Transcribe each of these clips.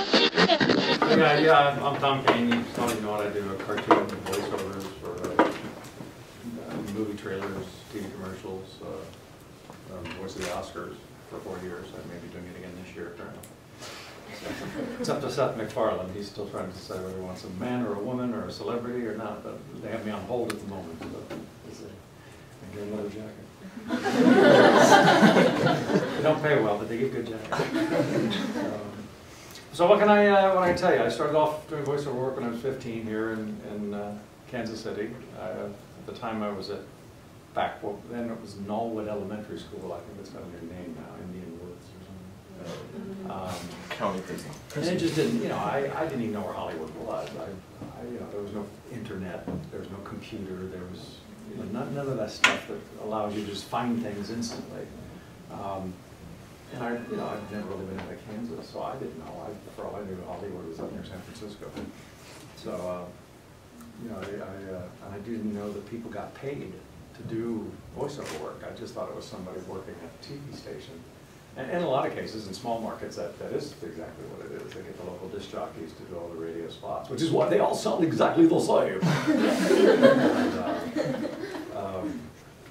Yeah, yeah, I'm- Tom Kane, you probably know what I do, a cartoon voiceovers for uh, uh, movie trailers, TV commercials, uh, um, voice of the Oscars for four years, I may be doing it again this year apparently. It's up to Seth MacFarlane, he's still trying to decide whether he wants a man or a woman or a celebrity or not, but they have me on hold at the moment, so I get another jacket. They don't pay well, but they give good jackets. Um, so what can I, uh, what can I tell you? I started off doing voiceover work when I was 15 here in, in uh, Kansas City. Uh, at the time I was at, back, well, then it was Knollwood Elementary School. I think it's got a new name now, Indian Woods or something. Um, County prison. and it just didn't, you know, I, I didn't even know where Hollywood was. I, I, you know, there was no internet, there was no computer, there was, you know, none, of that stuff that allows you to just find things instantly. Um, and I, you know, I've never really been out of Kansas, so I didn't know. I, for all I knew, Hollywood was up near San Francisco. So, uh, you know, I, I, uh, I didn't know that people got paid to do voiceover work. I just thought it was somebody working at a TV station. And in a lot of cases, in small markets, that, that is exactly what it is. They get the local disc jockeys to do all the radio spots, which is why they all sound exactly the same. And, uh, um,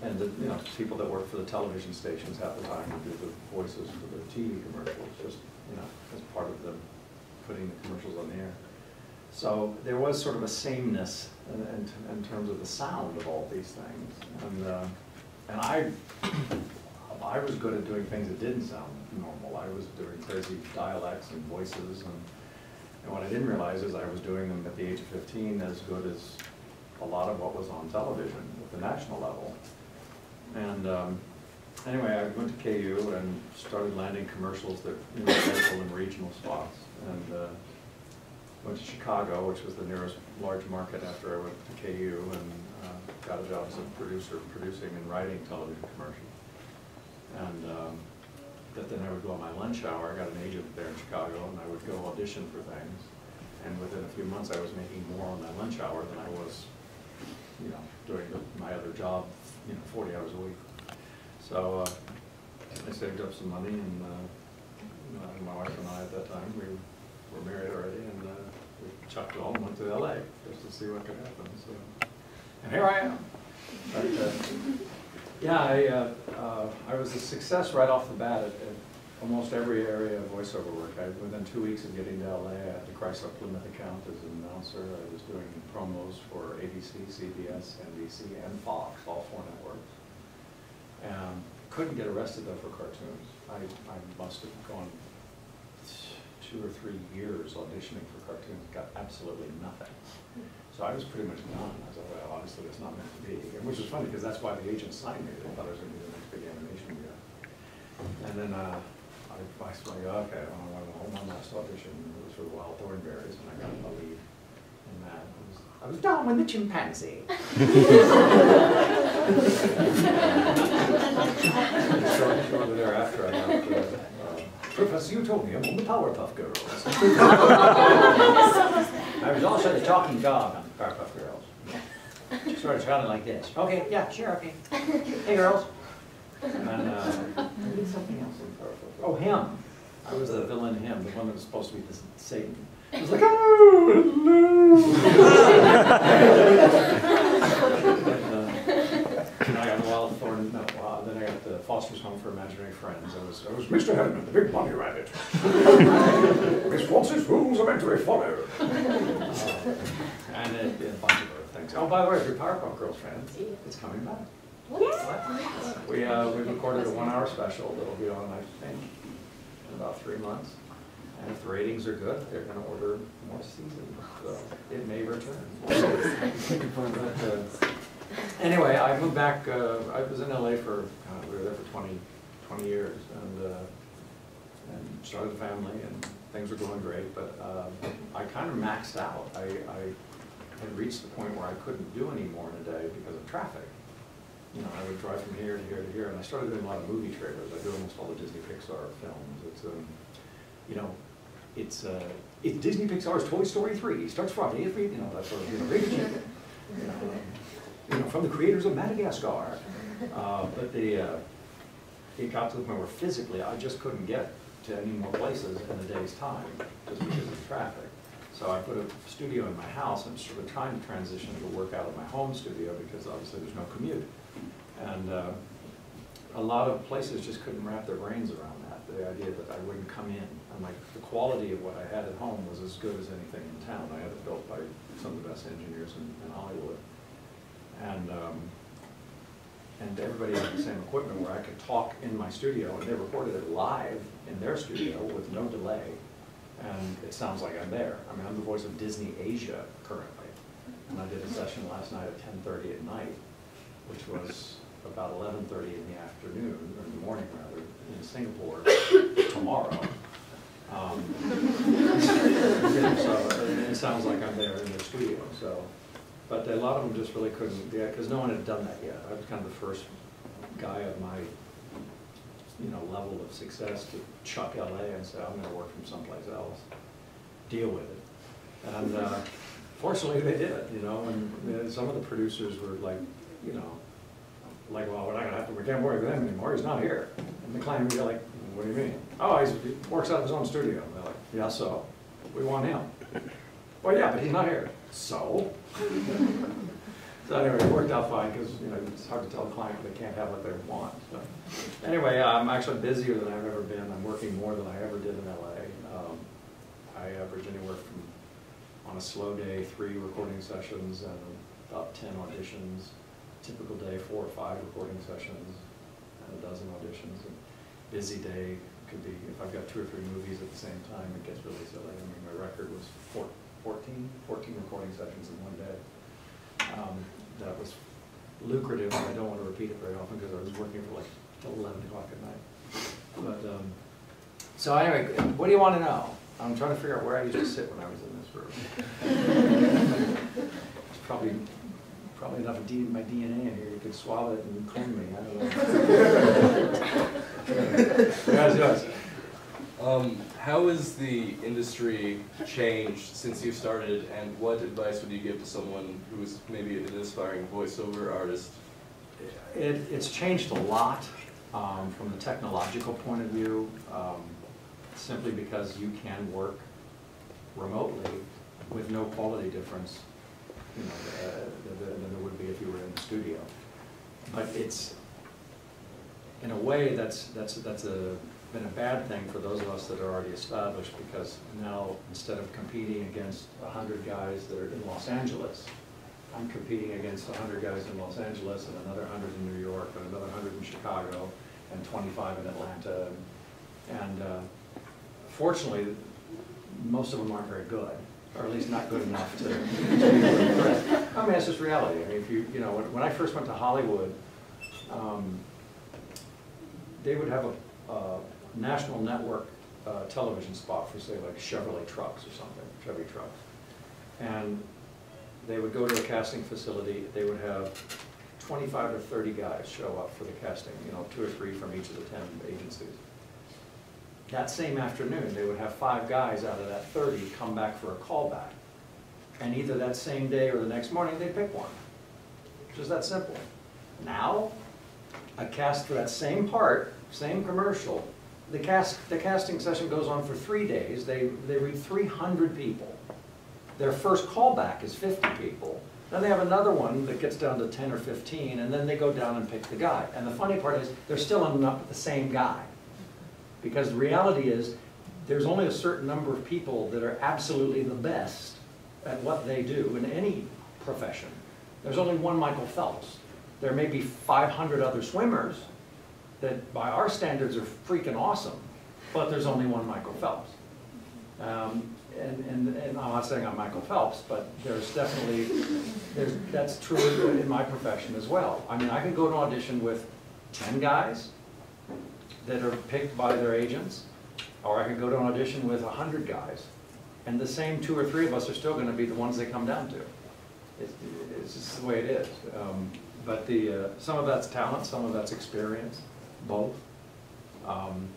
And the, you know, people that work for the television stations half the time to do the voices for the TV commercials, just, you know, as part of them putting the commercials on the air. So there was sort of a sameness in, in, in terms of the sound of all these things. And, uh, and I, I was good at doing things that didn't sound normal. I was doing crazy dialects and voices and, and what I didn't realize is I was doing them at the age of fifteen as good as a lot of what was on television at the national level. And um, anyway, I went to KU and started landing commercials that, you know, local and regional spots. And uh, went to Chicago, which was the nearest large market after I went to KU, and uh, got a job as a producer, producing and writing television commercials. Um, then I would go on my lunch hour, I got an agent there in Chicago, and I would go audition for things. And within a few months, I was making more on my lunch hour than I was, you know, doing my other job, you know, forty hours a week. So uh, I saved up some money, and uh, my wife and I at that time, we were married already, and uh, we chucked it all and went to LA just to see what could happen, so. And here I am. But, uh, yeah, I, uh, uh, I was a success right off the bat at, at almost every area of voiceover work. I, within two weeks of getting to LA, I had the Chrysler Plymouth account as an announcer. I was doing promos for ABC, CBS, NBC, and Fox, all four networks. And couldn't get arrested though for cartoons. I, I must have gone two or three years auditioning for cartoons, got absolutely nothing. So I was pretty much done. I was like, well, obviously it's not meant to be, And which is funny because that's why the agent signed me. They thought I was going to be the next big animation guy. And then uh, I, I was like, okay, well, I went home on last audition. It was for the Wild Thornberrys, and I got the lead in that. I was, I was down with the chimpanzee. Shortly shortly thereafter, I got, uh, uh, Professor, Utonium on the Powerpuff Girls. I was also the talking dog on the Powerpuff Girls. Sort of sounded like this. Okay, yeah, sure, okay. Hey, girls. And uh, did something else in Powerpuff. Oh, him. I was the villain him, the one that was supposed to be the Satan. I was like, oh, hello. And, uh, I got Wild Thorn, no, uh, then I got the Foster's Home for Imaginary Friends. I was, I was Mr. Herriman, the big bunny rabbit. Miss Frances rules are meant to be followed. Uh, And a, a bunch of other things. Oh, by the way, if you're Powerpuff Girls fans, it's coming back. We, uh, we recorded a one-hour special that'll be on, I think, in about three months. And if the ratings are good, they're gonna order more seasons, so it may return. But, uh, Anyway, I moved back, uh, I was in LA for, we were there for 20 20 years, and, uh, and started a family, and things were going great, but, uh, I kind of maxed out. I, I had reached the point where I couldn't do any more in a day because of traffic. You know, I would drive from here to here to here, and I started doing a lot of movie trailers. I do almost all the Disney Pixar films. It's, um, you know, it's, uh, it's Disney Pixar's Toy Story 3. It starts Friday, you know, that sort of, you know. You know, you know, from the creators of Madagascar. Uh, but the, uh, it got to the point where physically, I just couldn't get to any more places in a day's time, just because of traffic. So I put a studio in my house, I'm sort of trying to transition to work out of my home studio, because obviously there's no commute. And, uh, a lot of places just couldn't wrap their brains around that, the idea that I wouldn't come in. And like, the quality of what I had at home was as good as anything in town. I had it built by some of the best engineers in, in Hollywood. And, um, and everybody had the same equipment where I could talk in my studio, and they recorded it live in their studio with no delay. And it sounds like I'm there. I mean, I'm the voice of Disney Asia currently. And I did a session last night at ten thirty at night, which was about eleven thirty in the afternoon, or in the morning rather, in Singapore tomorrow. Um, So it sounds like I'm there in the studio, so. But a lot of them just really couldn't, yeah, because no one had done that yet. I was kind of the first guy of my, you know, level of success to chuck LA and say, I'm gonna work from someplace else. Deal with it. And uh, fortunately, they did, you know, and uh, some of the producers were like, you know, like, well, we're not gonna have to, we can't work with him anymore, he's not here. And the client would be like, what do you mean? Oh, he's, he works out of his own studio. And they're like, yeah, so, we want him. Well, yeah, but he's not here. So? So anyway, it worked out fine, because, you know, it's hard to tell a client they can't have what they want. So Anyway, I'm actually busier than I've ever been, I'm working more than I ever did in LA. Um, I average anywhere from, on a slow day, three recording sessions and about ten auditions. Typical day, four or five recording sessions and a dozen auditions. And Busy day could be, if I've got two or three movies at the same time, it gets really silly. I mean, my record was four- 14, 14 recording sessions in one day. Um, That was lucrative, and I don't want to repeat it very often because I was working for like till 11 o'clock at night. But, um, so anyway, what do you want to know? I'm trying to figure out where I used to sit when I was in this room. It's probably, probably enough of D- my DNA in here, you could swallow it and clone me, I don't know. Yes, yes. Um, how has the industry changed since you started, and what advice would you give to someone who is maybe an aspiring voiceover artist? It, it's changed a lot um, from the technological point of view, um, simply because you can work remotely with no quality difference, you know, uh, than than there would be if you were in the studio. But it's, in a way, that's, that's, that's a, been a bad thing for those of us that are already established, because now, instead of competing against a hundred guys that are in Los Angeles, I'm competing against a hundred guys in Los Angeles and another hundred in New York and another hundred in Chicago and twenty-five in Atlanta. And uh, fortunately, most of them aren't very good, or at least not good enough to. to be impressed. I mean, it's just reality. I mean, if you, you know, when, when I first went to Hollywood, um, they would have a, a national network uh, television spot for, say, like Chevrolet trucks or something, Chevy trucks. And they would go to a casting facility, they would have twenty-five or thirty guys show up for the casting, you know, two or three from each of the ten agencies. That same afternoon, they would have five guys out of that thirty come back for a callback. And either that same day or the next morning, they pick one. Just that simple. Now, a cast for that same part, same commercial, the cast, the casting session goes on for three days, they, they read three hundred people. Their first callback is fifty people. Then they have another one that gets down to ten or fifteen, and then they go down and pick the guy. And the funny part is, they're still ending up with the same guy. Because the reality is, there's only a certain number of people that are absolutely the best at what they do in any profession. There's only one Michael Phelps. There may be five hundred other swimmers that by our standards are freaking awesome, but there's only one Michael Phelps. Um, and, and, and I'm not saying I'm Michael Phelps, but there's definitely, there's, that's true in my profession as well. I mean, I can go to an audition with ten guys that are picked by their agents, or I could go to an audition with a hundred guys, and the same two or three of us are still gonna be the ones they come down to. It's, it's just the way it is. Um, But the, uh, some of that's talent, some of that's experience, both. Um,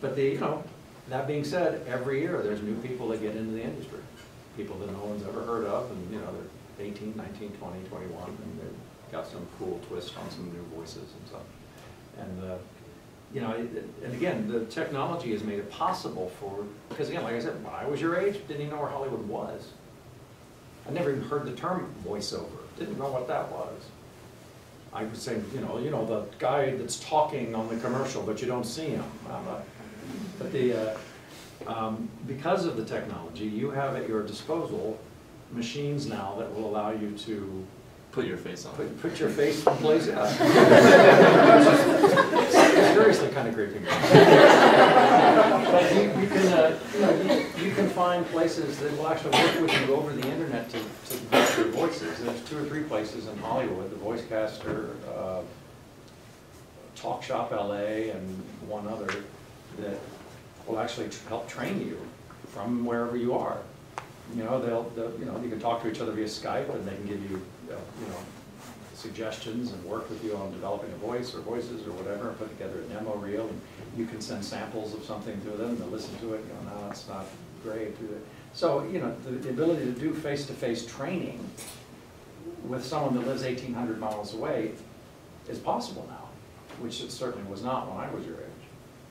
But the, you know, that being said, every year, there's new people that get into the industry. People that no one's ever heard of, and, you know, they're 18, 19, 20, 21, and they've got some cool twist on some new voices and stuff. And, uh, you know, and again, the technology has made it possible for, because again, like I said, when I was your age, didn't even know where Hollywood was. I never even heard the term voiceover, didn't know what that was. I was saying, you know, you know, the guy that's talking on the commercial, but you don't see him. Not- But the, uh, um, because of the technology, you have at your disposal machines now that will allow you to Put your face on put, put your face in place. Seriously, kind of creepy. But you, you can, uh, you know, you, you can find places that will actually work with you over the internet to, to vet your voices. There's two or three places in Hollywood, the Voicecaster, uh, Talk Shop LA, and one other, that will actually tr- help train you from wherever you are. You know, they'll, they'll, you know, you can talk to each other via Skype, and they can give you, uh, you know, suggestions and work with you on developing a voice or voices or whatever, and put together a demo reel, and you can send samples of something to them, and they'll listen to it, you know, no, it's not great. So, you know, the, the ability to do face-to-face training with someone that lives eighteen hundred miles away is possible now, which it certainly was not when I was your age.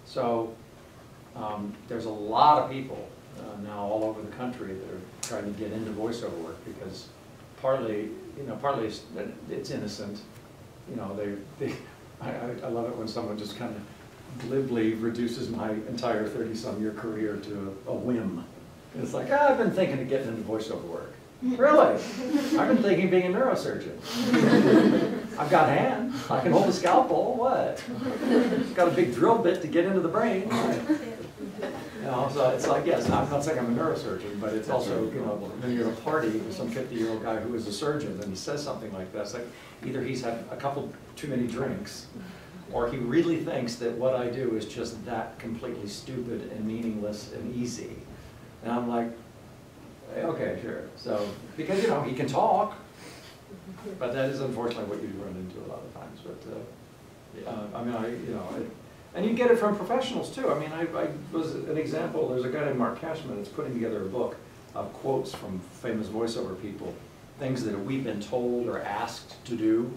So, um, there's a lot of people uh, now all over the country that are trying to get into voiceover work because partly, you know, partly it's, it's innocent. You know, they, they, I, I- love it when someone just kind of glibly reduces my entire thirty-some-year career to a whim. It's like, ah, I've been thinking of getting into voiceover work. Really? I've been thinking of being a neurosurgeon. I've got hands, I can hold a scalpel, what? Got a big drill bit to get into the brain. Know, so it's like, yes, I'm not saying I'm a neurosurgeon, but it's also, you know, when you're at a party with some fifty-year-old guy who is a surgeon, and he says something like that, it's like, either he's had a couple too many drinks, or he really thinks that what I do is just that completely stupid and meaningless and easy. And I'm like, eh, okay, sure, so, because, you know, he can talk, but that is unfortunately what you run into a lot of times, but, uh, uh, I mean, I, you know, it- and you get it from professionals too. I mean, I, I was an example, there's a guy named Mark Cashman that's putting together a book of quotes from famous voiceover people, things that we've been told or asked to do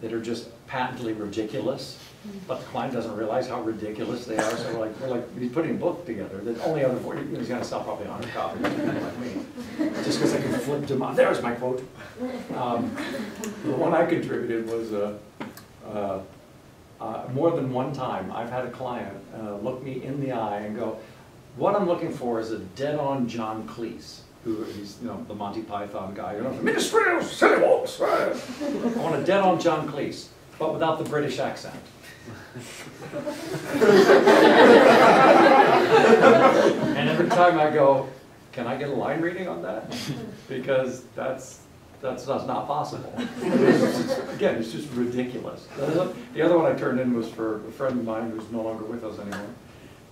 that are just patently ridiculous, but the client doesn't realize how ridiculous they are, so we're like, we're like, he's putting a book together that only other, vo- you know, he's gonna sell probably a hundred copies, like me, just because I can flip them on, there's my quote. Um, The one I contributed was, uh, uh, uh, more than one time, I've had a client uh, look me in the eye and go, what I'm looking for is a dead-on John Cleese, who he's, you know, the Monty Python guy, you know, Silly Walks. I want a dead-on John Cleese, but without the British accent. And every time I go, can I get a line reading on that? Because that's, that's, that's not possible. Again, it's just ridiculous. The other- one I turned in was for a friend of mine who's no longer with us anymore.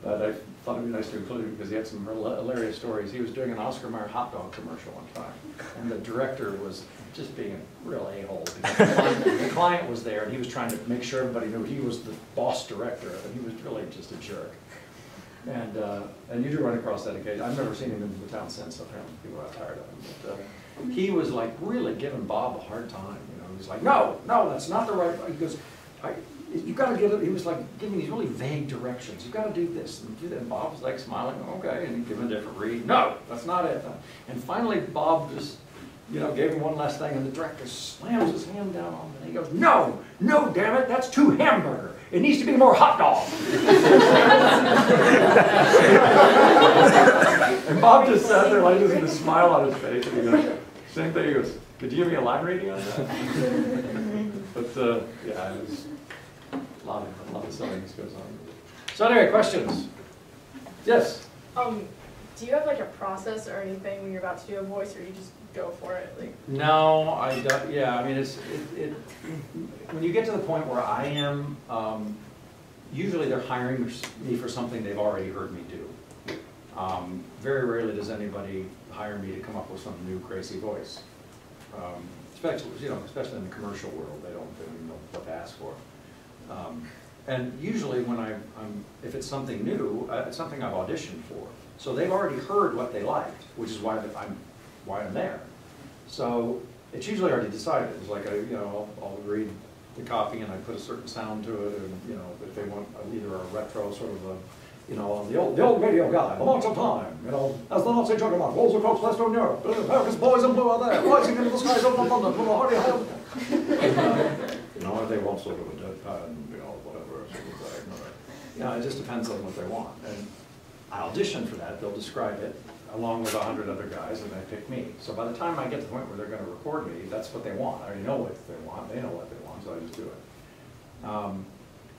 But I thought it'd be nice to include him because he had some hilarious stories. He was doing an Oscar Mayer hot dog commercial one time. And the director was just being a real a-hole. The client- the client was there and he was trying to make sure everybody knew he was the boss director. And he was really just a jerk. And, uh, and you do run across that occasion. I've never seen him in the town since, apparently people got tired of him. But, uh, he was like really giving Bob a hard time, you know, he's like, no, no, that's not the right, he goes, you gotta get it, he was like giving these really vague directions, you gotta do this and do that, and Bob was like smiling, okay, and him a different read, no, that's not it. And finally, Bob just, you know, gave him one last thing, and the director slams his hand down on him, and he goes, no, no, damn it, that's too hamburger, it needs to be more hot dog. And Bob just sat there like this with a smile on his face, same thing, he goes, could you give me a line reading on that? But, uh, yeah, it was, a lot of, a lot of silliness goes on. So anyway, questions? Yes? Um, do you have like a process or anything when you're about to do a voice, or you just go for it? Like, No, I don't, yeah, I mean, it's, it, it, when you get to the point where I am, um, usually they're hiring me for something they've already heard me do. Um, very rarely does anybody hire me to come up with some new crazy voice. Um, especially, you know, especially in the commercial world, they don't, even know what to ask for. Um, and usually when I, I'm, if it's something new, uh, it's something I've auditioned for. So they've already heard what they liked, which is why I'm, why I'm there. So it's usually already decided. It's like, I, you know, I'll, I'll read the copy and I put a certain sound to it, and, you know, if they want either a retro sort of a, you know, the old, the old radio guy, the march of time, you know, as the Nazi juggernaut rolls across Western Europe, America's boys and blue are there, rising into the skies over London from a hardy hill. You know, they want sort of a deadpan, you know, whatever, sort of thing, you know, it just depends on what they want. And I audition for that, they'll describe it, along with a hundred other guys, and they pick me. So by the time I get to the point where they're gonna record me, that's what they want, I already know what they want, they know what they want, so I just do it. Um,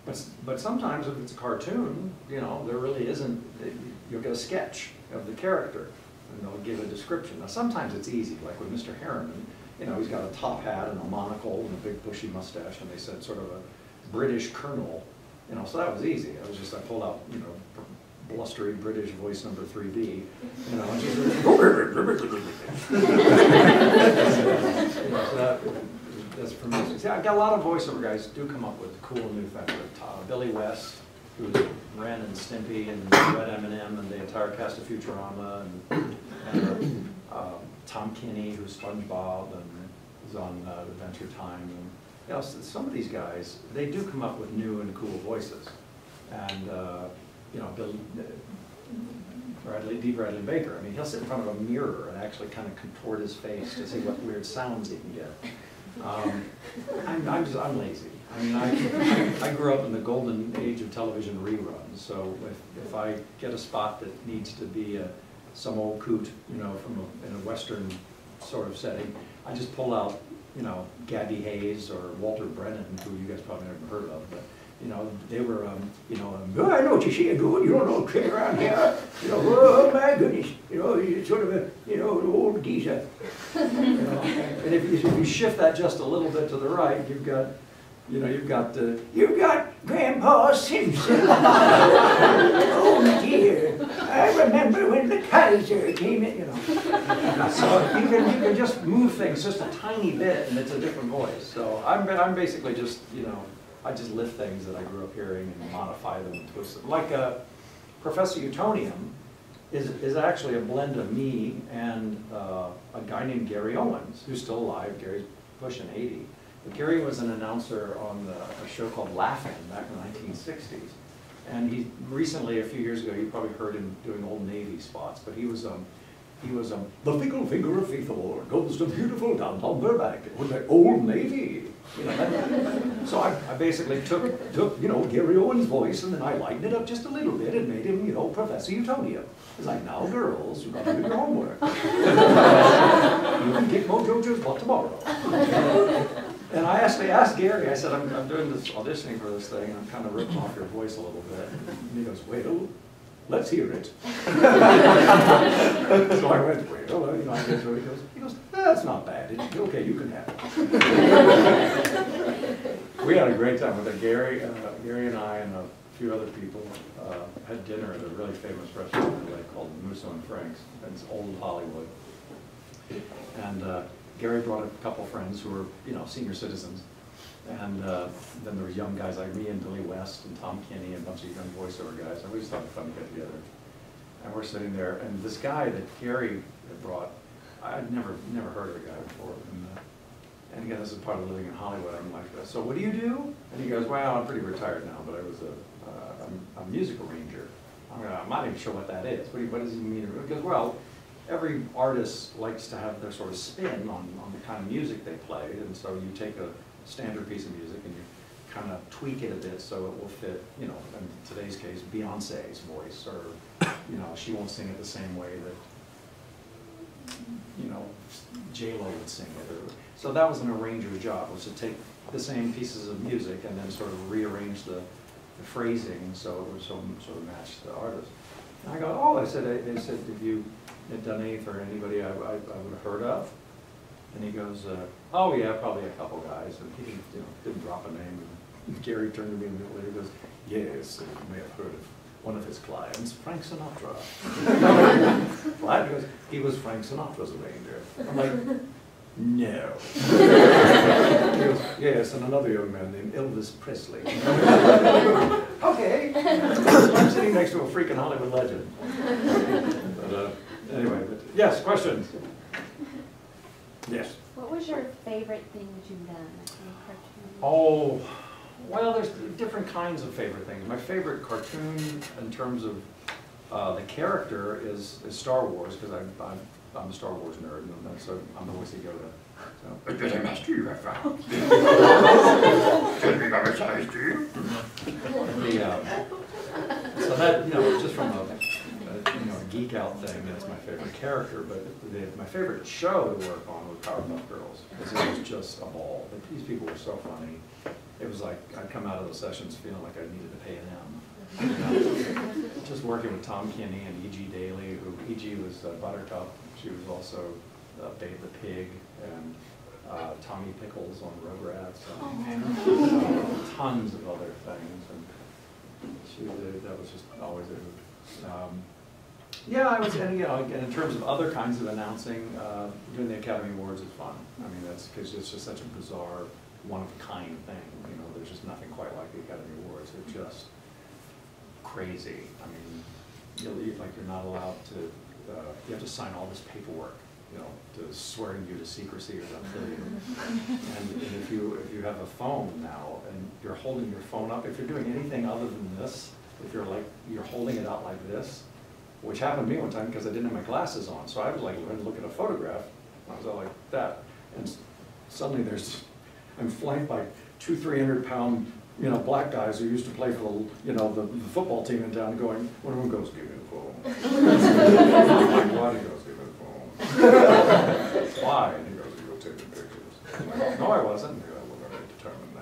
But, but sometimes if it's a cartoon, you know, there really isn't, you'll get a sketch of the character, and they'll give a description. Now, sometimes it's easy, like with Mr. Herriman, you know, he's got a top hat and a monocle and a big bushy mustache, and they said sort of a British colonel, you know, so that was easy. I was just, I pulled out, you know, blustery British voice number three B, you know, and just. You know, so that- That's for me. See, I've got a lot of voiceover guys do come up with cool new things. Uh, Billy West, who was Ren and Stimpy and Red M and the entire cast of Futurama, and, and uh, Tom Kenny, who's SpongeBob, and is on uh, Adventure Time. And, you know, some of these guys, they do come up with new and cool voices. And, uh, you know, Bill, Bradley, Dee Bradley Baker, I mean, he'll sit in front of a mirror and actually kind of contort his face to see what weird sounds he can get. Um, I'm, I'm just, I'm lazy. I mean, I, I grew up in the golden age of television reruns, so if, if I get a spot that needs to be a, some old coot, you know, from a, in a western sort of setting, I just pull out, you know, Gabby Hayes or Walter Brennan, who you guys probably never heard of, but, you know, they were, um, you know, um, oh, I know what you see doing, you don't know trick around here, you know, oh my goodness, you know, you're sort of a, you know, an old geezer. You know, And if you, if you shift that just a little bit to the right, you've got, you know, you've got, uh, you've got Grandpa Simpson. Oh dear, I remember when the Kaiser came in, you know. So you can, you can just move things just a tiny bit and it's a different voice. So I'm, I'm basically just, you know, I just lift things that I grew up hearing and modify them and twist them. Like, uh, Professor Utonium is, is actually a blend of me and uh, a guy named Gary Owens, who's still alive. Gary's pushing 80. But Gary was an announcer on the, a show called Laugh-In back in the 1960s. And he recently, a few years ago, you probably heard him doing old Navy spots, but he was um, he was um, the fickle finger of faith award goes to beautiful downtown Burbank with the old Navy. You know, so I, I basically took took you know Gary Owens' voice and then I lightened it up just a little bit and made him you know Professor Utonium. It's like now girls, you've got to do your homework. you can kick Mojo butt tomorrow. And I actually asked Gary, I said, I'm, I'm doing this auditioning for this thing, and I'm kind of ripping off your voice a little bit. And he goes, well, let's hear it. So I went, well, you know, I to it, he goes, he goes, that's not bad, okay, you can have it. We had a great time with it, Gary, uh, Gary and I and a few other people, uh, had dinner at a really famous restaurant in LA called Musso and Frank's, it's old Hollywood. And uh, Gary brought a couple friends who were, you know, senior citizens. And uh, then there was young guys like me and Billy West and Tom Kenny and a bunch of young voiceover guys. And we just it fun to get together. And we're sitting there, and this guy that Gary had brought, I'd never, never heard of the guy before. And, uh, and again, this is part of living in Hollywood. I'm like, so what do you do? And he goes, well, I'm pretty retired now, but I was a, uh, a, a music arranger. I'm, gonna, I'm not even sure what that is. What, do you- what does he mean? He goes, well, every artist likes to have their sort of spin on, on the kind of music they play, and so you take a standard piece of music and you kind of tweak it a bit so it will fit, you know, in today's case, Beyonce's voice, or, you know, she won't sing it the same way that, you know, J-Lo would sing it, or, so that was an arranger's job, was to take the same pieces of music and then sort of rearrange the, the phrasing so it would so, sort of match the artist. And I go, oh, I said, they said, have you done any for anybody I, I, I would have heard of? And he goes, uh, oh yeah, probably a couple guys, and he didn't, you know, didn't drop a name. And Gary turned to me a minute later, and goes, yes, you may have heard of one of his clients, Frank Sinatra. He goes, he was Frank Sinatra's arranger. I'm like, no. He goes, yes, and another young man named Elvis Presley. Okay. I'm sitting next to a freaking Hollywood legend. But, uh, anyway, but, yes, questions? Yes. What was your favorite thing that you've done in? Oh, well, there's different kinds of favorite things. My favorite cartoon in terms of uh, the character is, is Star Wars, because I'm, I'm, I'm a Star Wars nerd, and that's, so I'm the voice of Yoda. So, It was a master you have found. Should be by my size, do you? the, so that, you know, just from a, a, you know, a geek out thing, that's my favorite character, but the, my favorite show to work on was Powerpuff Girls, because it was just a ball. Like, These people were so funny. It was like, I'd come out of those sessions feeling like I needed to pay them. Just working with Tom Kenny and E.G. Daily, who, E.G. was uh, Buttercup, she was also uh, Babe the Pig, and uh, Tommy Pickles on Rugrats, and uh, tons of other things, and she, was- that was just always a hoot. Um, Yeah, I was, and you know, again, in terms of other kinds of announcing, uh, doing the Academy Awards is fun. I mean, that's, because it's just such a bizarre, one-of-a-kind thing, you know, there's just nothing quite like the Academy Awards, they're just crazy. I mean, you leave, like, you're not allowed to, uh, you have to sign all this paperwork, you know, to swearing you to secrecy or something. And and if you, if you have a phone now, and you're holding your phone up, if you're doing anything other than this, if you're like, you're holding it out like this, which happened to me one time because I didn't have my glasses on, so I was like, going to look at a photograph, I was all like that, and suddenly there's, I'm flanked by two, three hundred pound, you know, black guys who used to play for the, you know, the, the football team in town, going, one of them goes, give me the phone. Like, why? He goes, give me the phone. Why? And he goes, you were taking pictures. Like, No, I wasn't. He goes, well, I determined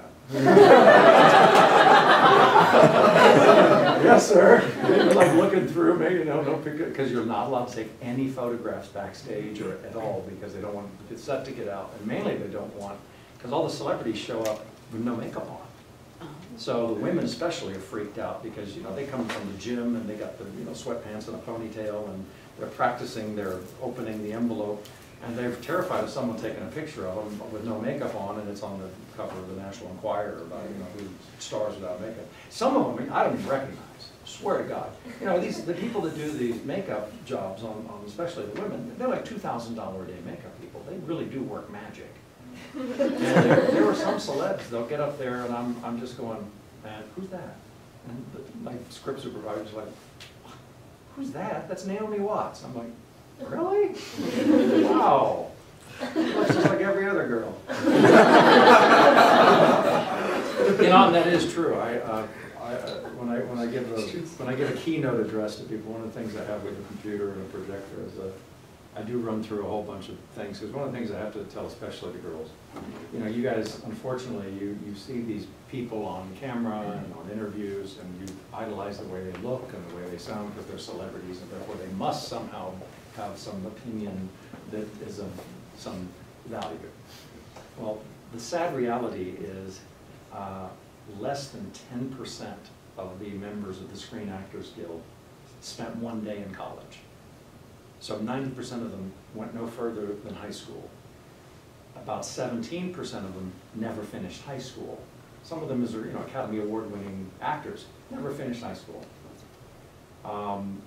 that. Yes, sir. They were like looking through me, you know, no picture, because you're not allowed to take any photographs backstage or at all, because they don't want, it's set to get out. And mainly they don't want, because all the celebrities show up with no makeup on. Oh. So the women especially are freaked out because, you know, they come from the gym and they got the, you know, sweatpants and a ponytail and they're practicing, they're opening the envelope and they're terrified of someone taking a picture of them with no makeup on and it's on the cover of the National Enquirer about, you know, who stars without makeup. Some of them, I don't even recognize, swear to God. You know, these, the people that do these makeup jobs on, on especially the women, they're like two thousand dollar a day makeup people. They really do work magic. There, there were some celebs, they'll get up there and I'm, I'm just going, man, who's that? And the- my script supervisor's like, who's that? That's Naomi Watts. I'm like, really? Wow. Looks just like every other girl. You know, and that is true. I, uh, I, when I, give a, when I give a keynote address to people, one of the things I have with a computer and a projector is that I do run through a whole bunch of things, because one of the things I have to tell, especially the girls, you know, you guys, unfortunately, you, you see these people on camera and on interviews, and you idolize the way they look and the way they sound, because they're celebrities, and therefore they must somehow have some opinion that is of some value. Well, the sad reality is, uh, less than ten percent of the members of the Screen Actors Guild spent one day in college. So ninety percent of them went no further than high school. About seventeen percent of them never finished high school. Some of them is, you know, Academy Award-winning actors, never finished high school. Um,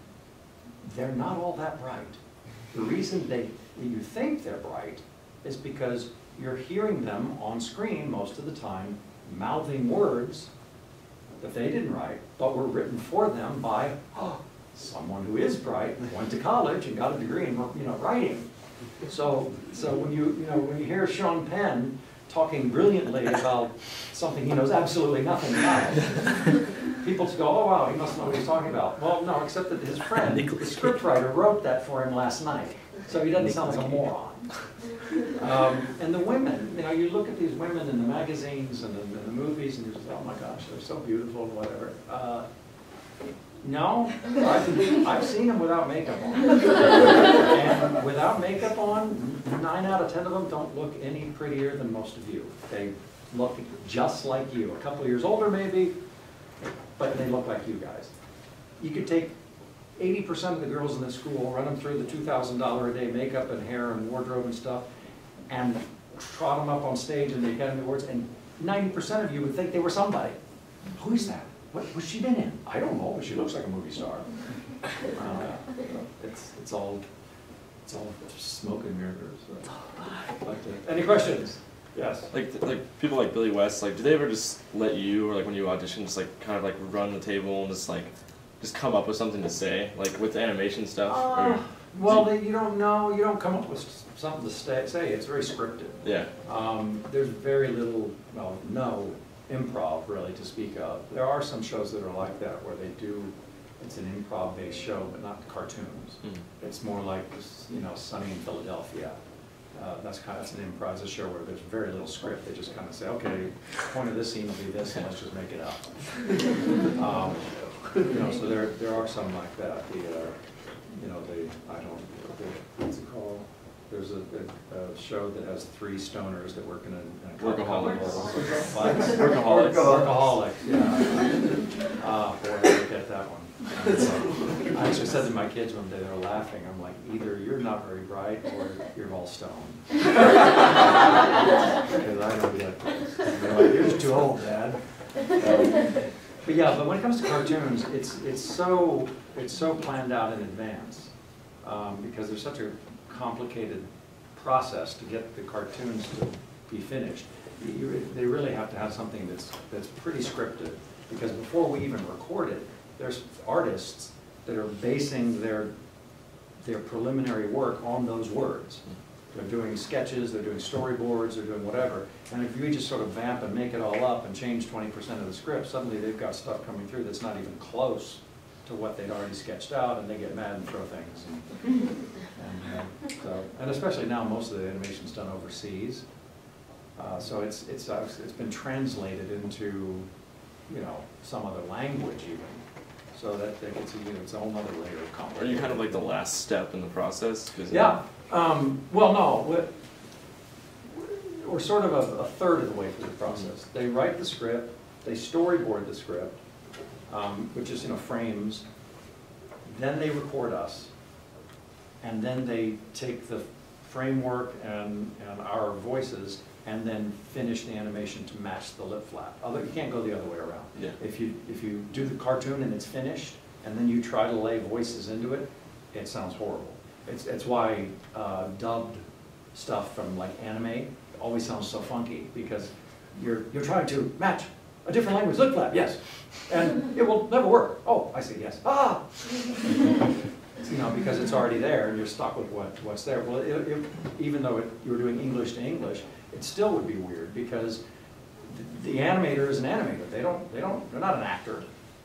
They're not all that bright. The reason they, you think they're bright is because you're hearing them on screen most of the time mouthing words that they didn't write, but were written for them by oh, someone who is bright, went to college and got a degree in, you know, writing. So, so when you, you know, when you hear Sean Penn talking brilliantly about something he knows absolutely nothing about, people go, oh, wow, he must know what he's talking about. Well, no, except that his friend, the scriptwriter, wrote that for him last night, so he doesn't sound like a moron. Um, and the women, you know, you look at these women in the magazines and in, in the movies, and you just, oh my gosh, they're so beautiful, whatever. Uh, no, I've, I've seen them without makeup on. And without makeup on, nine out of ten of them don't look any prettier than most of you. They look just like you, a couple of years older maybe, but they look like you guys. You could take eighty percent of the girls in this school, run them through the two thousand dollar a day makeup and hair and wardrobe and stuff, and trot them up on stage in the Academy Awards, and ninety percent of you would think they were somebody. Who is that? What, what's she been in? I don't know, but she looks like a movie star. Uh, It's, it's all, it's all smoke and mirrors. so. But, uh, Any questions? Yes. Like like people like Billy West, like do they ever just let you or like when you audition just like kind of like run the table and just like just come up with something to say like with animation stuff? Uh, or, Well, they- you don't know, you don't come up with something to stay- say, it's very scripted. yeah. Um, There's very little, well, no improv really to speak of. There are some shows that are like that where they do, it's an improv-based show, but not cartoons. Mm. It's more like, you know, Sunny in Philadelphia. Uh, That's kind of, it's an improv, it's a show where there's very little script. They just kind of say, okay, point of this scene will be this, and let's just make it up. Um, You know, so there, there are some like that. The, uh, you know, they, I don't, the- what's it called? There's a, a- a show that has three stoners that work in a. in a Workaholics. What? Workaholics. Workaholics, yeah. Ah, boy, I didn't get that one. So, I actually said to my kids one day, they were laughing, I'm like, either you're not very bright or you're all stoned. Because I don't get those. They're like, you're just too old, Dad. Um, But yeah, but when it comes to cartoons, it's, it's so, it's so planned out in advance. um, Because there's such a complicated process to get the cartoons to be finished. You- They really have to have something that's, that's pretty scripted. Because before we even record it, there's artists that are basing their, their preliminary work on those words. They're doing sketches, they're doing storyboards, they're doing whatever. And if you just sort of vamp and make it all up and change twenty percent of the script, suddenly they've got stuff coming through that's not even close to what they'd already sketched out, and they get mad and throw things. and- and, uh, So, and especially now, most of the animation's done overseas. Uh, So it's, it's, uh, it's been translated into, you know, some other language even. So that, that gets, you know, it's a whole nother layer of Are you kind of like the last step in the process? uh, Yeah, um, well, no, we're, we're sort of a, a third of the way through the process. They write the script, they storyboard the script, um, which is, you know, frames, then they record us. And then they take the framework and, and our voices and then finish the animation to match the lip flap. Although you can't go the other way around. Yeah. If you, if you do the cartoon and it's finished, and then you try to lay voices into it, it sounds horrible. It's, it's why uh, dubbed stuff from like anime always sounds so funky, because you're, you're trying to match a different language, lip flap, yes, and it will never work. Oh, I see, yes, ah! You know, because it's already there, and you're stuck with what, what's there. Well, it, it, even though it, you were doing English to English, it still would be weird, because the the animator is an animator. They don't, they don't, they're not an actor.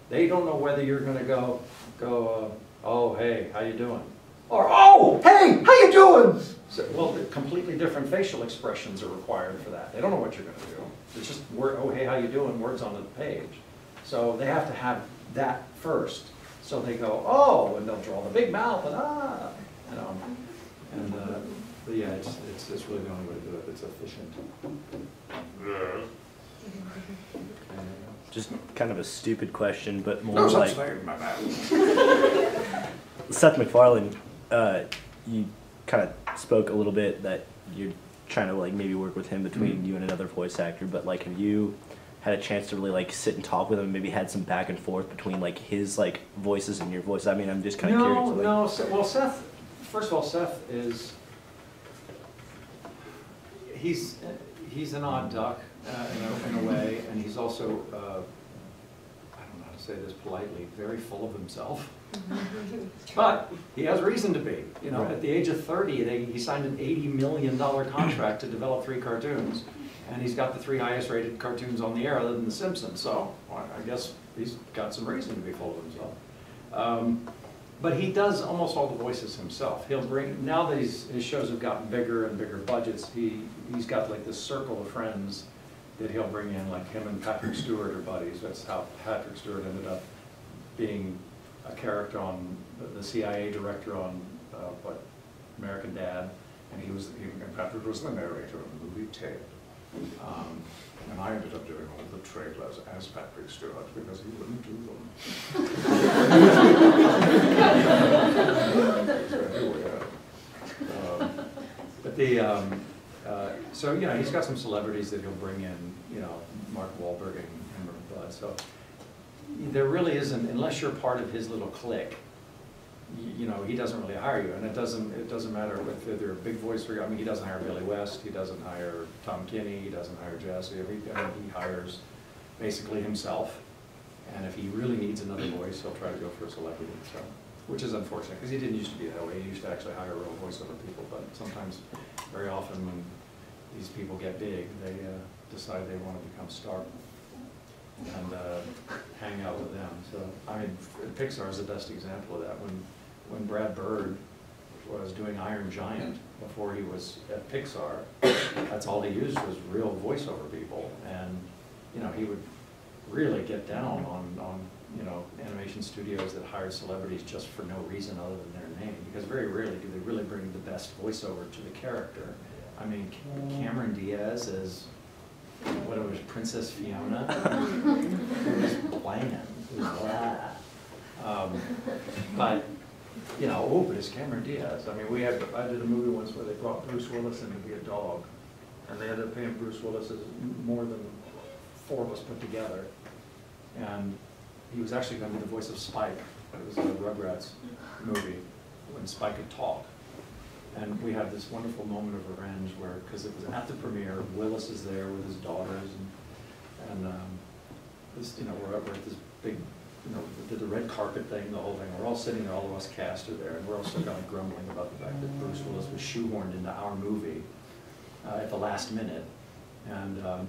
They don't know whether you're gonna go, go, uh, oh, hey, how you doing? Or, oh, hey, how you doing? So, well, completely different facial expressions are required for that. They don't know what you're gonna do. It's just word, oh, hey, how you doing, words on the page. So they have to have that first. So they go, oh, and they'll draw the big mouth and ah, you know. And, uh, but yeah, it's, it's, it's really the only way to do it. It's efficient. Just kind of a stupid question, but more No like such thing, my man. Seth MacFarlane. Uh, you kind of spoke a little bit that you're trying to like maybe work with him between Mhm. you and another voice actor, but like have you had a chance to really like sit and talk with him, and maybe had some back and forth between like his like voices and your voice? I mean, I'm just kind of no, curious. like- No, well, Seth, first of all, Seth is, he's, he's an odd duck uh, in a, in a way, and he's also, uh, I don't know how to say this politely, very full of himself. But he has reason to be, you know, at the age of thirty, they, he signed an eighty million dollar contract to develop three cartoons. And he's got the three highest rated cartoons on the air other than The Simpsons, so well, I guess he's got some reason to be full of himself. Um, But he does almost all the voices himself. He'll bring, now that his shows have gotten bigger and bigger budgets, he, he's got like this circle of friends that he'll bring in, like him and Patrick Stewart are buddies. That's how Patrick Stewart ended up being a character on, the CIA director on, uh, what, American Dad. And he was, he- and Patrick was the narrator of the movie Ted. Um, And I ended up doing all the trailers as Patrick Stewart because he wouldn't do them. Um, But the, um, uh, so, you know, he's got some celebrities that he'll bring in, you know, Mark Wahlberg and Cameron Blood, so there really isn't, unless you're part of his little clique, you know, he doesn't really hire you, and it doesn't, it doesn't matter if they're a big voice you, I mean, he doesn't hire Billy West, he doesn't hire Tom Kenny, he doesn't hire Jesse, I mean, he hires basically himself. And if he really needs another voice, he'll try to go for a celebrity, so, which is unfortunate, because he didn't used to be that way, he used to actually hire real voiceover people, but sometimes, very often when these people get big, they uh, decide they want to become star and uh, hang out with them. So, I mean, Pixar is the best example of that. When, when Brad Bird was doing Iron Giant before he was at Pixar, that's all he used was real voiceover people. And, you know, he would really get down on, on, you know, animation studios that hired celebrities just for no reason other than their name. Because very rarely do they really bring the best voiceover to the character. I mean, Cameron Diaz as, what it was, Princess Fiona? It was bland, it was blah. Um, But, you know, oh, but it's Cameron Diaz. I mean, we had, I did a movie once where they brought Bruce Willis in to be a dog. And they ended up paying Bruce Willis more than four of us put together. And he was actually gonna be the voice of Spike. It was a Rugrats movie, when Spike could talk. And we had this wonderful moment of revenge where, because it was at the premiere, Willis is there with his daughters and, and, um, this, you know, we're we're at this big, you know, did the red carpet thing, the whole thing, we're all sitting there, all of us cast are there, and we're all still kind of grumbling about the fact that Bruce Willis was shoehorned into our movie, uh, at the last minute. And, um,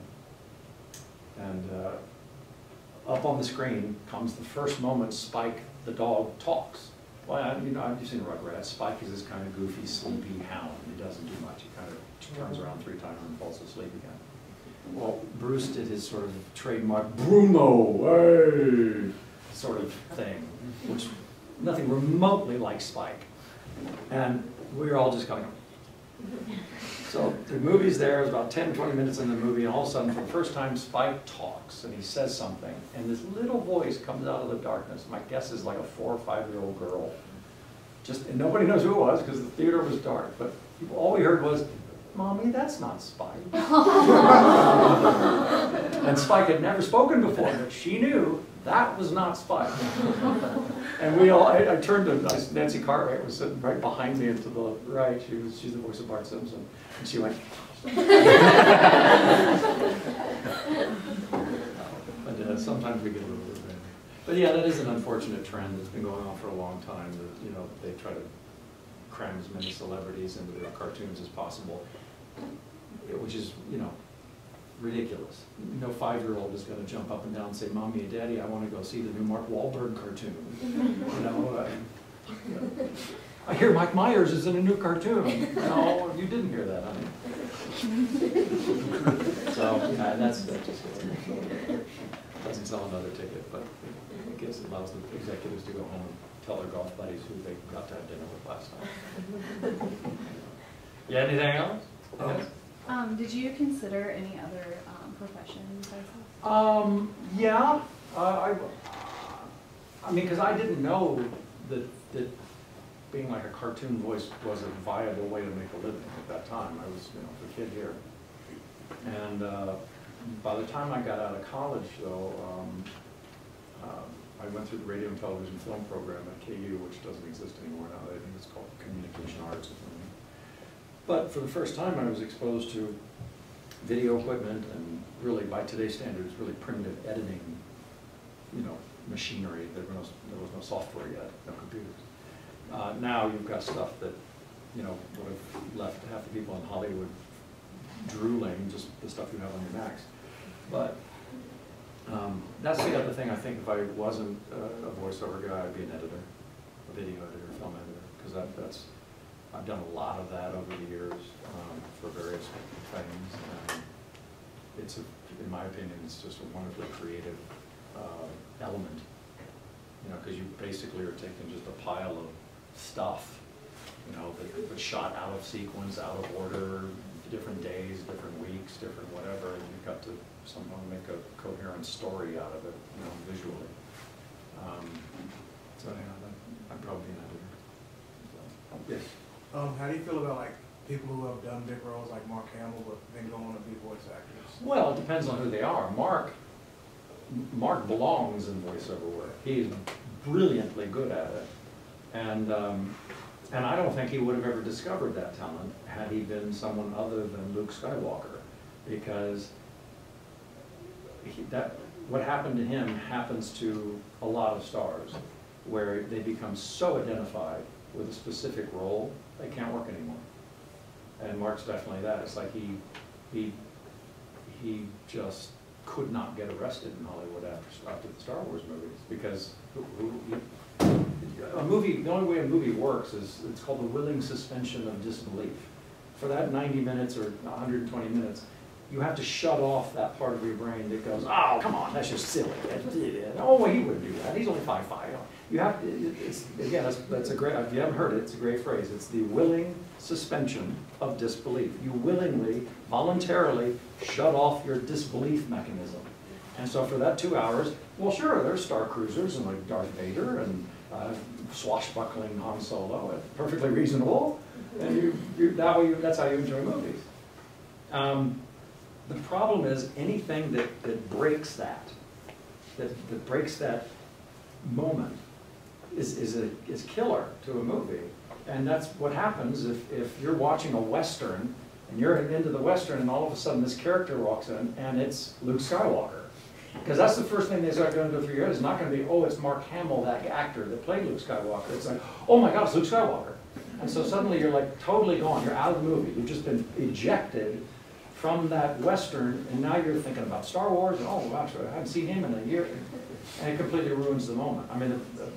and, uh, up on the screen comes the first moment Spike, the dog, talks. Well, I, you know, I've seen Rugrats, Spike is this kind of goofy, sleepy hound, he doesn't do much, he kind of turns around three times and falls asleep again. Well, Bruce did his sort of trademark Bruno, hey, sort of thing, which, nothing remotely like Spike. And we were all just going, so the movie's there, it's about 10, 20 minutes in the movie, and all of a sudden, for the first time, Spike talks, and he says something, and this little voice comes out of the darkness. My guess is like a four or five-year-old girl. Just, and nobody knows who it was, because the theater was dark, but all we heard was, Mommy, that's not Spike. And Spike had never spoken before, but she knew that was not Spike. And we all, I, I turned to Nancy Cartwright was sitting right behind me and to the right. She was, she's the voice of Bart Simpson. And she went. But uh, sometimes we get a little bit. But yeah, that is an unfortunate trend that's been going on for a long time, that, you know, they try to cram as many celebrities into their cartoons as possible, which is, you know, ridiculous. No five-year-old is gonna jump up and down and say, Mommy and Daddy, I wanna go see the new Mark Wahlberg cartoon. You know, uh, I hear Mike Myers is in a new cartoon. No, you didn't hear that, honey. So, yeah, that's, that just, doesn't sell another ticket, but I guess it allows the executives to go home and tell their golf buddies who they got to have dinner with last night. Yeah, anything else? Yes? Um, did you consider any other, um, professions Um, yeah, uh, I, I mean, because I didn't know that, that being like a cartoon voice was a viable way to make a living at that time. I was, you know, the kid here. And, uh, by the time I got out of college, though, um, uh, I went through the radio and television film program at KU, which doesn't exist anymore now. I think it's called Communication Arts or something. But for the first time, I was exposed to video equipment and really, by today's standards, really primitive editing, you know, machinery. There was no, there was no software yet, no computers. Uh, now you've got stuff that, you know, would have left half the people in Hollywood drooling, just the stuff you have on your Macs. But um, that's the other thing, I think if I wasn't a a voiceover guy, I'd be an editor, a video editor, film editor, because that, that's, I've done a lot of that over the years um, for various things. It's, a- in my opinion, it's just a wonderfully creative uh, element. You know, because you basically are taking just a pile of stuff, you know, that was shot out of sequence, out of order, different days, different weeks, different whatever, and you've got to somehow make a coherent story out of it, you know, visually. Um, So, yeah, I'd probably an editor. So, Yes. Um, how do you feel about like people who have done big roles like Mark Hamill but then go on to be voice actors? Well, it depends on who they are. Mark, Mark belongs in voiceover work. He's brilliantly good at it. And, um, and I don't think he would have ever discovered that talent had he been someone other than Luke Skywalker. Because he, that, what happened to him happens to a lot of stars, where they become so identified with a specific role, they can't work anymore. And Mark's definitely that, it's like he, he, he just could not get arrested in Hollywood after, after the Star Wars movies, because who, who, a movie, the only way a movie works is, it's called the willing suspension of disbelief. For that ninety minutes or hundred and twenty minutes, you have to shut off that part of your brain that goes, oh, come on, that's just silly. Oh, he wouldn't do that, he's only five five. You have, to- it's, again, that's, that's a great, if you haven't heard it, it's a great phrase. It's the willing suspension of disbelief. You willingly, voluntarily shut off your disbelief mechanism. And so for that two hours, well, sure, there's star cruisers and like Darth Vader and uh, swashbuckling Han Solo, uh, perfectly reasonable. And you, you, that way, you, that's how you enjoy movies. Um, the problem is anything that, that breaks that, that, that breaks that moment is, is a, is killer to a movie. And that's what happens if, if you're watching a Western and you're into the Western and all of a sudden this character walks in and it's Luke Skywalker. Because that's the first thing that's going to through your head. It's not going to be, oh, it's Mark Hamill, that actor that played Luke Skywalker. It's like, oh my God, it's Luke Skywalker. And so suddenly you're like totally gone. You're out of the movie. You've just been ejected from that Western, and now you're thinking about Star Wars, and oh gosh, I haven't seen him in a year. And it completely ruins the moment. I mean, the- the-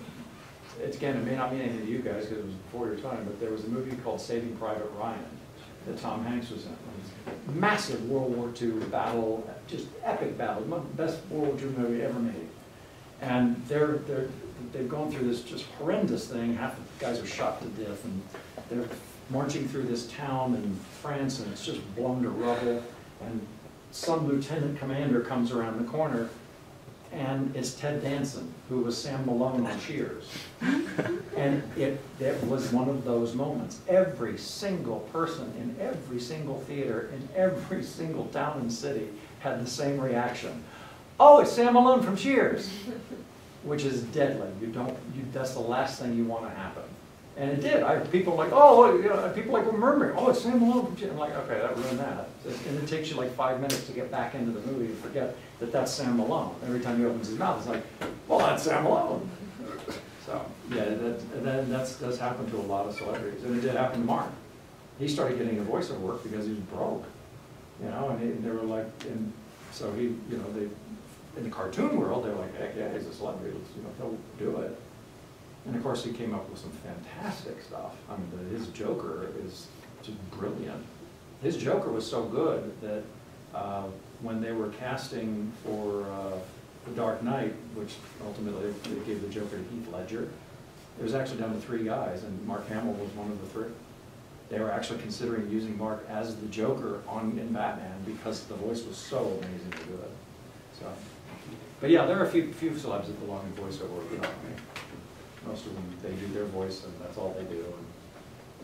it's, again, it may not mean anything to you guys because it was before your time, but there was a movie called Saving Private Ryan that Tom Hanks was in. Massive World War II battle, just epic battle, best World War II movie ever made. And they're, they're, they've gone through this just horrendous thing, half the guys are shot to death, and they're marching through this town in France, and it's just blown to rubble, and some lieutenant commander comes around the corner, and it's Ted Danson, who was Sam Malone on Cheers. And it, it was one of those moments. Every single person in every single theater, in every single town and city had the same reaction. Oh, it's Sam Malone from Cheers, which is deadly. You don't, you, that's the last thing you want to happen. And it did. I, people like, oh, you know, people like were murmuring, oh, it's Sam Malone I'm like, okay, that ruined that. And it takes you like five minutes to get back into the movie and forget that that's Sam Malone. Every time he opens his mouth, it's like, well, that's Sam Malone. So, yeah, that, that, that's, that's happened to a lot of celebrities, and it did happen to Mark. He started getting a voiceover work because he was broke, you know, and he, they were like, and so he, you know, they, in the cartoon world, they were like, heck yeah, he's a celebrity, you know, he'll do it. And of course, he came up with some fantastic stuff. I mean, the- his Joker is just brilliant. His Joker was so good that uh, when they were casting for uh, The Dark Knight, which ultimately gave the Joker to Heath Ledger, it was actually down to three guys, and Mark Hamill was one of the three. They were actually considering using Mark as the Joker on in Batman because the voice was so amazing to do it. So, but yeah, there are a few few celebs that belong in voiceover. You know, I mean, most of them they do their voice and that's all they do.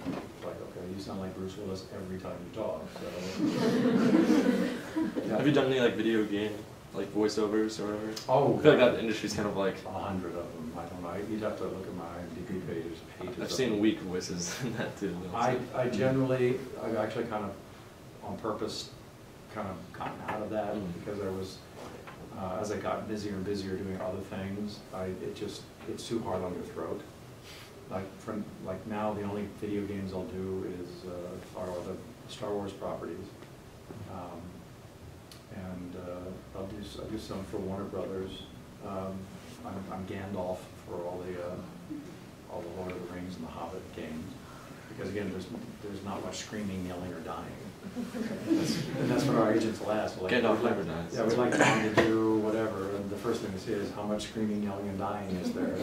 And like, okay, you sound like Bruce Willis every time you talk. So, yeah. Have you done any like video game like voiceovers or whatever? Oh, I feel like that industry's kind of like a hundred of them. I don't know. You'd have to look at my IMDb pages. pages I've seen them. weak voices in that too. I. I generally, I've actually kind of, on purpose, kind of gotten out of that Mm. because I was, uh, as I got busier and busier doing other things, I, it just, it's too hard on your throat. Like, from, like now, the only video games I'll do is, uh, are the Star Wars properties. Um, And, uh, I'll do, I'll do some for Warner Brothers. Um, I'm, I'm Gandalf for all the, uh, all the Lord of the Rings and the Hobbit games. Because again, there's, there's not much screaming, yelling, or dying. That's- And that's what our agents will ask. like, Gandalf we'd like- never. Yeah, we'd like them to do whatever, and the first thing they say is, how much screaming, yelling, and dying is there?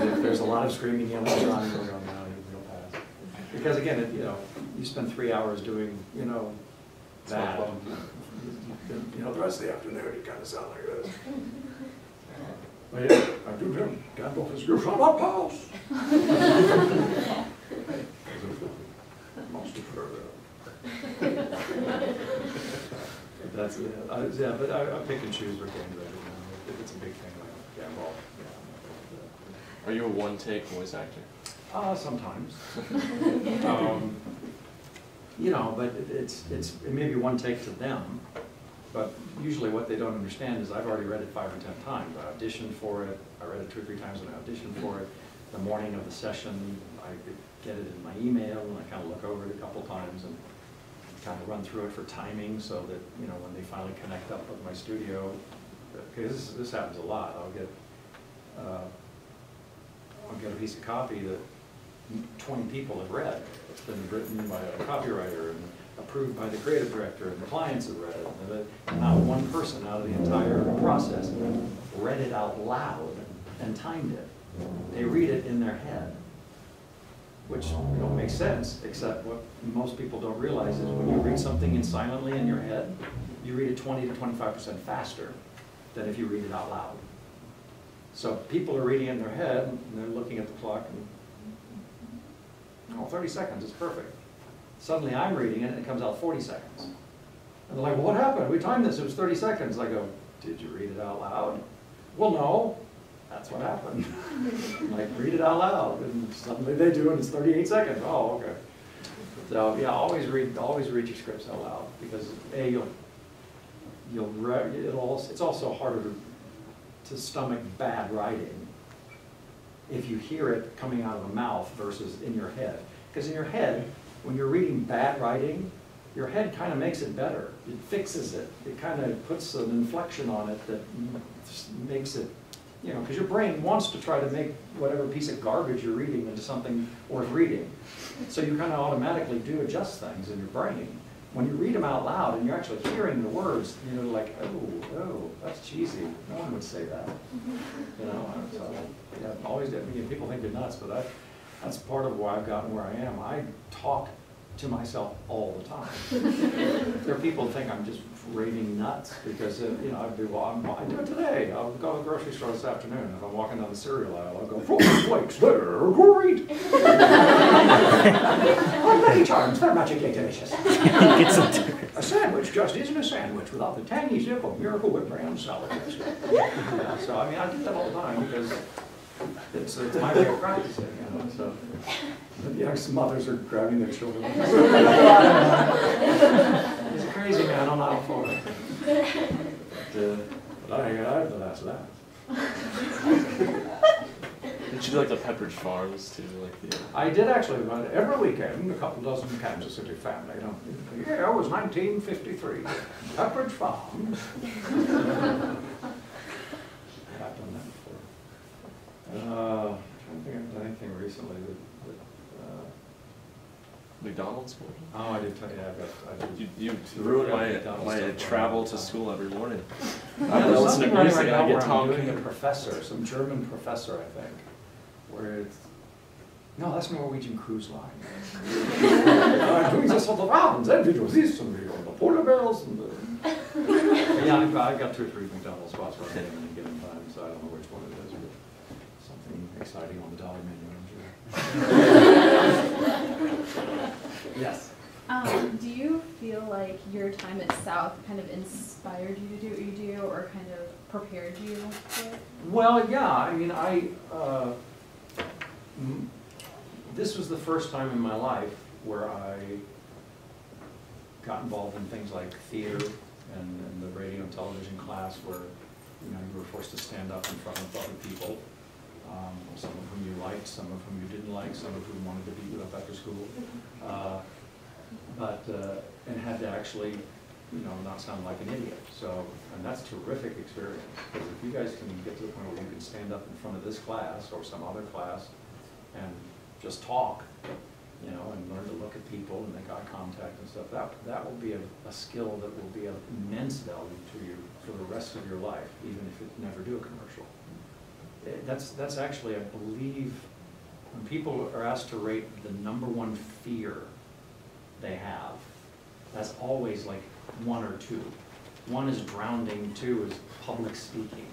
And if there's a lot of screaming, yelling, and dying, we'll go, no, we'll pass. Because again, it- you know, you spend three hours doing, you know, that. You know, the rest of the afternoon, you kind of sound like this. But yeah, I do him, Gandalf is, you shall not pass. Most of her. That's, it. I- yeah, but I, I pick and choose what games I do now. If it's a big thing, I get involved. yeah. Are you a one take voice actor? Uh, sometimes. Um, You know, but it- it's, it's, it may be one take to them, but usually what they don't understand is I've already read it five or ten times. I auditioned for it, I read it two or three times and I auditioned for it. The morning of the session, I get it in my email and I kind of look over it a couple times and kind of run through it for timing so that, you know, when they finally connect up with my studio, because this, happens a lot, I'll get, uh, I'll get a piece of copy that twenty people have read. It's been written by a copywriter and approved by the creative director, and the clients have read it. And Not one person out of the entire process read it out loud and timed it. They read it in their head, which, you know, makes sense, except what most people don't realize is when you read something in silently in your head, you read it twenty to twenty-five percent faster than if you read it out loud. So people are reading in their head, and they're looking at the clock, and, oh, 30 seconds is perfect. Suddenly I'm reading it, and it comes out 40 seconds. And they're like, well, what happened? We timed this, it was 30 seconds. I go, did you read it out loud? Well, no, that's what happened. Like, read it out loud, and suddenly they do, and it's 38 seconds. Oh, okay. So, yeah, always read, always read your scripts out loud, because A, you'll, you'll, re- it'll, it's also harder to to stomach bad writing if you hear it coming out of the mouth versus in your head. Because in your head, when you're reading bad writing, your head kind of makes it better. It fixes it. It kind of puts an inflection on it that makes it, you know, because your brain wants to try to make whatever piece of garbage you're reading into something worth reading. So you kind of automatically do adjust things in your brain. When you read them out loud and you're actually hearing the words, you know, like, oh, oh, that's cheesy. No one would say that. You know, so, yeah, always, I mean, people think you're nuts, but I, that's part of why I've gotten where I am. I talk to myself all the time. There are people who think I'm just raving nuts because, uh, you know, I'd be, well, I'm, I do it today. I'll go to the grocery store this afternoon. If I'm walking down the cereal aisle, I'll go, Frosted Flakes, they're great. Like many times, they're magically delicious. Get some A sandwich just isn't a sandwich without the tangy zip of Miracle Whip Graham salad dressing. Yeah, So, I mean, I do that all the time because it's, it's my way of practicing, you know, so. You know, some mothers are grabbing their children. He's a crazy man, I'm not for it. But, uh, but I, I have the last laugh. Did you do like the Pepperidge Farms too? Like the. I did actually, but every weekend, a couple dozen Kansas City family, you know. Yeah, it was nineteen fifty-three, Pepperidge Farms. I've done that before. Uh, I'm trying to think done anything recently that, that, McDonald's movie? oh, I didn't tell you, I've got, I You, did. you Two ruined my, McDonald's my travel to school every morning. I There's listen to something music right and I now get where I'm Tom doing a professor, some German professor, I think, where it's, no, that's Norwegian Cruise Line. I'm doing this on the rounds, and we do this, and we go on the polar bears, and the. Yeah, I've got, I've got two or three McDonald's spots where I'm hitting at any given time, so I don't know which one it is, but something exciting on the dollar menu, I'm sure. Yes. Um, do you feel like your time at South kind of inspired you to do what you do or kind of prepared you for it? Well, yeah, I mean, I, uh, this was the first time in my life where I got involved in things like theater and, and the radio and television class where, you know, you were forced to stand up in front of other people, um, some of whom you liked, some of whom you didn't like, some of whom wanted to beat you up after school. Uh, But, uh, and had to actually, you know, not sound like an idiot. So, and that's terrific experience, because if you guys can get to the point where you can stand up in front of this class or some other class and just talk, you know, and learn to look at people and make eye contact and stuff, that, that will be a, a skill that will be of immense value to you for the rest of your life, even if you never do a commercial. That's, that's actually, I believe, when people are asked to rate the number one fear they have, that's always like one or two. One is drowning, two is public speaking.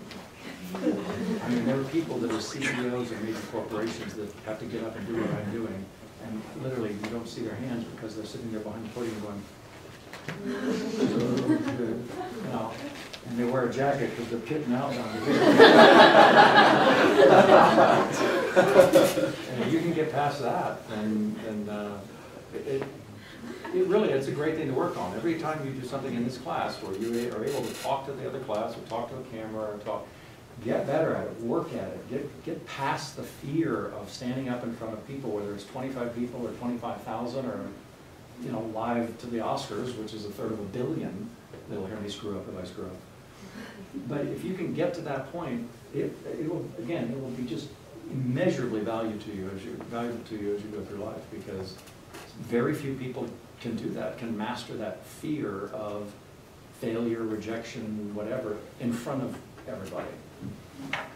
I mean, there are people that are CEOs of major corporations that have to get up and do what I'm doing, and literally, you don't see their hands because they're sitting there behind the podium going, know, and they wear a jacket because they're pitting out down here. If you can get past that, and, then, uh, it, it- really, it's a great thing to work on. Every time you do something in this class where you are able to talk to the other class, or talk to the camera, or talk, get better at it, work at it, get, get past the fear of standing up in front of people, whether it's twenty-five people or twenty-five thousand, or, you know, live to the Oscars, which is a third of a billion. They'll hear me screw up if I screw up. But if you can get to that point, it, it will, again, it will be just immeasurably valuable to you as you, valuable to you as you go through life, because very few people can do that, can master that fear of failure, rejection, whatever, in front of everybody.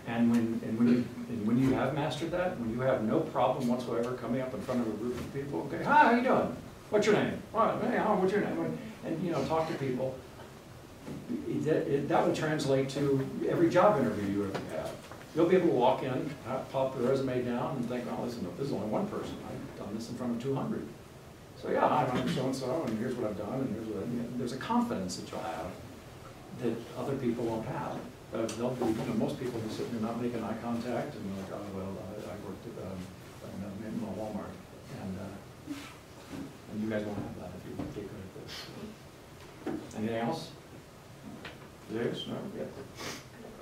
And when, and when you, and when you have mastered that, when you have no problem whatsoever coming up in front of a group of people, okay, hi, how you doing? What's your name? Hey, how, what's your name? And, you know, talk to people. It- That would translate to every job interview you ever have. You'll be able to walk in, pop the resume down and think, oh, listen, this is only one person. I've done this in front of two hundred. So, yeah, I'm so-and-so, and here's what I've done, and here's what, I- you know, there's a confidence that you'll have that other people won't have. Uh, they'll be, you know, most people who sit there not making eye contact and like, oh, well, I, I worked at, um, in a- in a Walmart, and, uh, and you guys won't have that if you get good at this. Anything else? Yes, no, yeah.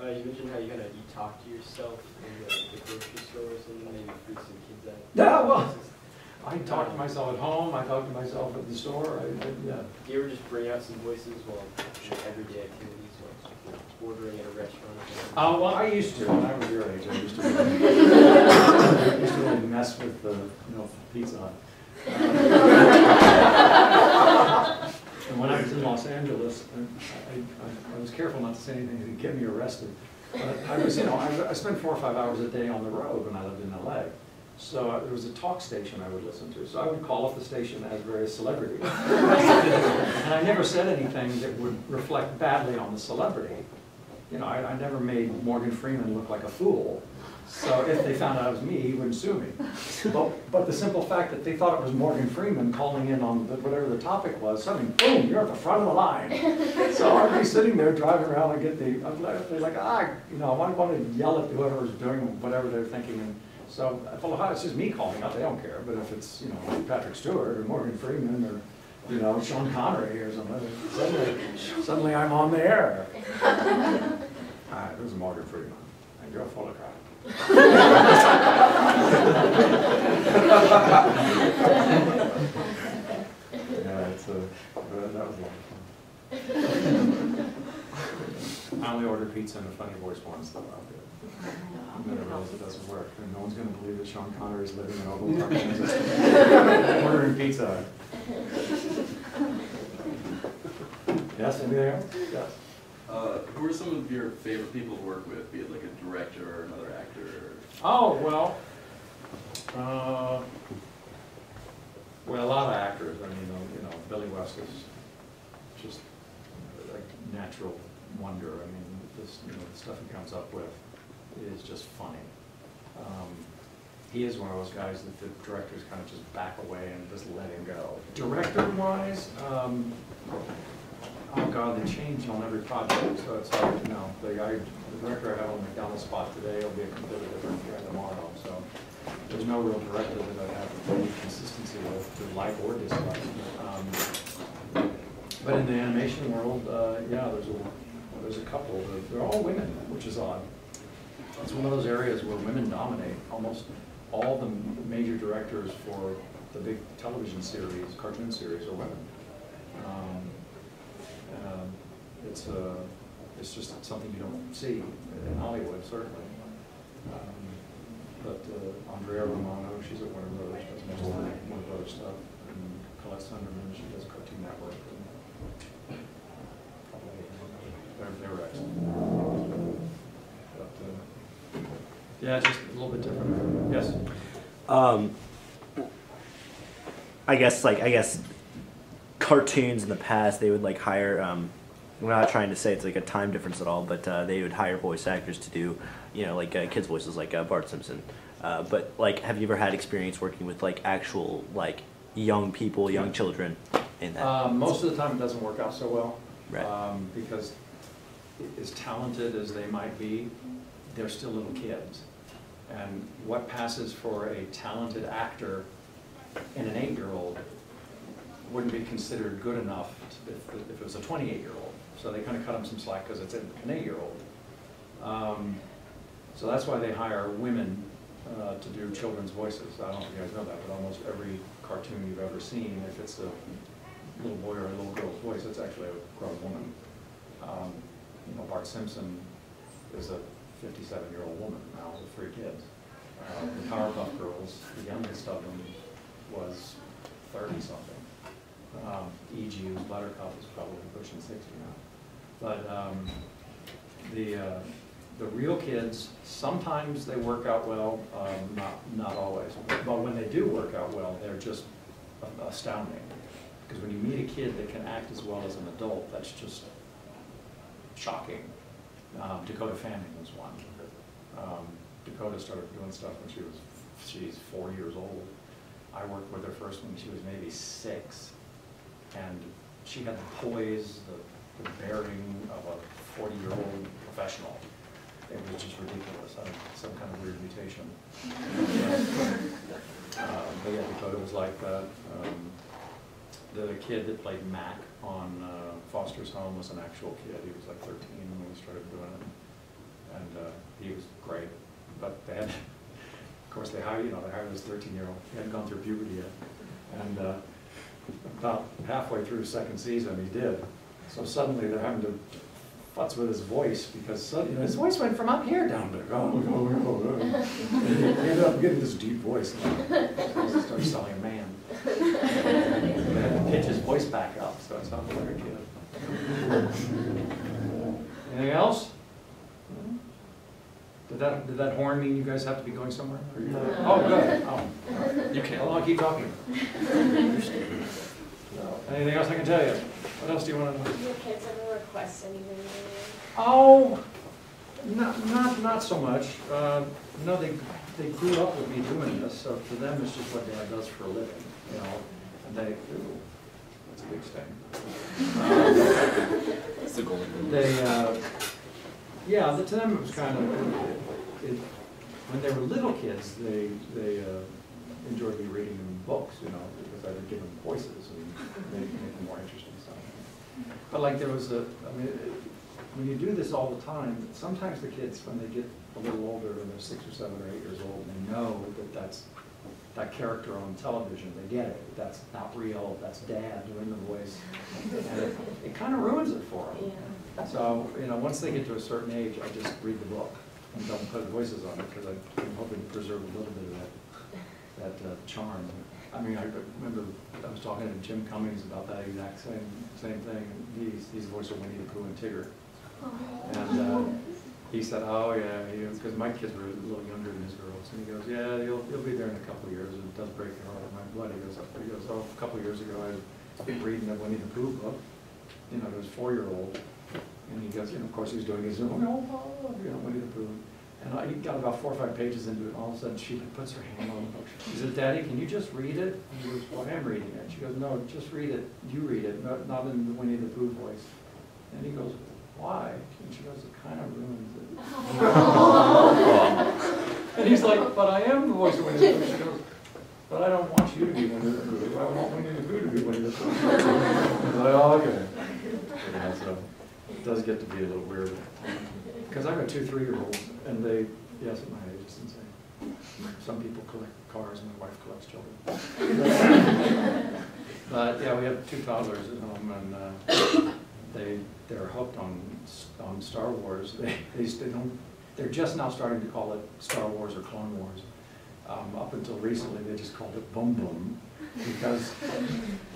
Uh, you mentioned how you kind of you talk to yourself in the, the grocery stores and maybe freak some kids out. Yeah, well, I talk to myself at home, I talk to myself at the store, I, I- yeah. Do you ever just bring out some voices while you know, everyday activities, like ordering at a restaurant? or? Uh, well, I used to, when I was your age, I used to, I used to really mess with the, you know, Pizza Hut. And when I was in Los Angeles, I, I, I was careful not to say anything that would get me arrested. But I was, you know, I, I spent four or five hours a day on the road when I lived in LA. So there was a talk station I would listen to, so I would call up the station as various celebrities. And I never said anything that would reflect badly on the celebrity. You know, I, I never made Morgan Freeman look like a fool. So if they found out it was me, he wouldn't sue me. But, but the simple fact that they thought it was Morgan Freeman calling in on the- whatever the topic was, suddenly, boom, you're at the front of the line. So I'd be sitting there driving around and get the, I'd like, they're like, ah, you know, I want, want to yell at whoever was doing whatever they're thinking. And so I thought, "Ah, it's just me calling up, they don't care. But if it's, you know, Patrick Stewart or Morgan Freeman or, you know, Sean Connery or something, suddenly, suddenly I'm on the air. Hi, this is Morgan Freeman, and you're full of crap. Yeah, it's a, uh, that was a lot of fun. I only order pizza in a funny voice once, though, I'll do it. I'm gonna realize it doesn't work, and no one's gonna believe that Sean Connery is living in Overland Park, Kansas. Ordering pizza. Yes, anything else? Yes. Uh, who are some of your favorite people to work with, be it like a director or another actor? Oh, well, uh, well, a lot of actors, I mean, you know, Billy West is just like natural wonder. I mean, this, you know, the stuff he comes up with is just funny. Um, He is one of those guys that the directors kind of just back away and just let him go. Director-wise, um, oh God, they change on every project, so it's like, you know, the guy, the director I have on McDonald's spot today will be a completely different guy tomorrow, so there's no real director that I have any consistency with, to like or dislike. Um, But in the animation world, uh, yeah, there's a, there's a couple, They're- they're all women, which is odd. It's one of those areas where women dominate. Almost all the major directors for the big television series, cartoon series are women. Um, um, It's, uh, it's just something you don't see in Hollywood, certainly. Um, But uh, Andrea Romano, she's at Warner Brothers, does most of the Warner Brothers stuff. And Collette Sunderman, she does Cartoon Network. and a couple They're, they're excellent. But, uh, Yeah, it's just a little bit different. Yes? Um, I guess like I guess cartoons in the past they would like hire. Um, we're not trying to say it's like a time difference at all, but uh, they would hire voice actors to do you know like uh, kids voices like uh, Bart Simpson. Uh, but like, have you ever had experience working with like actual like young people, young children in that? Um, most of the time, it doesn't work out so well. Right. um, Because as talented as they might be, they're still little kids. And what passes for a talented actor in an eight-year-old wouldn't be considered good enough if, if it was a twenty-eight-year-old. So they kind of cut them some slack because it's an eight-year-old. Um, So that's why they hire women uh, to do children's voices. I don't know if you guys know that, but almost every cartoon you've ever seen, if it's a little boy or a little girl's voice, it's actually a grown woman. Um, You know, Bart Simpson is a fifty-seven-year-old woman now with three kids. Uh, The Powerpuff Girls, the youngest of them was thirty-something. Um. Buttercup is probably pushing sixty now. But um, the, uh, the real kids, sometimes they work out well, um, not, not always. But when they do work out well, they're just astounding. Because when you meet a kid that can act as well as an adult, that's just shocking. Um, Dakota Fanning was one. Um, Dakota started doing stuff when she was, she's four years old. I worked with her first when she was maybe six. And she had the poise, the, the bearing of a forty-year-old professional. It was just ridiculous, I don't some kind of weird mutation. Um, But yeah, Dakota was like that. Um, The kid that played Mac on uh, Foster's Home was an actual kid, he was like thirteen when we started doing it. And uh, he was great, but they had, of course, they hired, you know, they hired this thirteen-year-old, he hadn't gone through puberty yet. And uh, about halfway through second season, he did. So suddenly they're having to futz with his voice because suddenly, you know, his voice went from up here down to, oh, oh, oh, oh. oh. And He ended up getting this deep voice. and He started selling a man. They had to pitch his voice back up, so it sounded like a kid. Anything else? Did that, did that horn mean you guys have to be going somewhere? Or Oh, good. Oh. You can. How long keep talking? Anything else I can tell you? What else do you want to know? Do your kids ever request anything? Oh, not, not, not so much. Uh, No, they, they grew up with me doing this, so to them, it's just what dad does for a living, you know? And they, ooh, that's a big stain. Uh, It's the golden rule. They, uh, yeah, to them, it was kind of, it, it- when they were little kids, they, they uh, enjoyed me reading them books, you know, because I would give them voices and make, make them more interesting stuff. But like there was a, I mean, it- when you do this all the time, sometimes the kids, when they get a little older, when they're six or seven or eight years old, they know that that's, that character on television, they get it, that's not real, that's dad doing the voice. And it, it kind of ruins it for them. Yeah. So, you know, once they get to a certain age, I just read the book and don't put voices on it, because I'm hoping to preserve a little bit of that, that uh, charm. I mean, I remember, I was talking to Jim Cummings about that exact same, same thing. He's, he's the voice of Winnie the Pooh and Tigger. And uh, he said, oh, yeah, because my kids were a little younger than his girls. And he goes, yeah, you'll, you'll be there in a couple of years. and It does break your heart. My blood, he goes, he goes, oh, a couple of years ago, I was reading the Winnie the Pooh book. You know, it was four-year-old. And he goes, you know, of course, he was doing his, own, oh, you know, Winnie the Pooh. And I, he got about four or five pages into it, and all of a sudden, she puts her hand on the book. She said, Daddy, can you just read it? And he goes, well, I am reading it. She goes, no, just read it. You read it, not, not in the Winnie the Pooh voice. And he goes, why? And she goes, it kind of ruins it. And he's like, but I am the voice of Winnie the Pooh. She goes, but I don't want you to be Winnie the Pooh. I want Winnie the Pooh to be Winnie the Pooh. He's like, oh, okay. Yeah, so um, it does get to be a little weird. Because I've got two three-year-olds, and they, yes, at my age, it's insane. Some people collect cars, and my wife collects children. But, yeah, we have two toddlers at home, and uh, they, they're hooked on, on Star Wars. They, they they don't, they're just now starting to call it Star Wars or Clone Wars. Um, Up until recently, they just called it Boom Boom, because,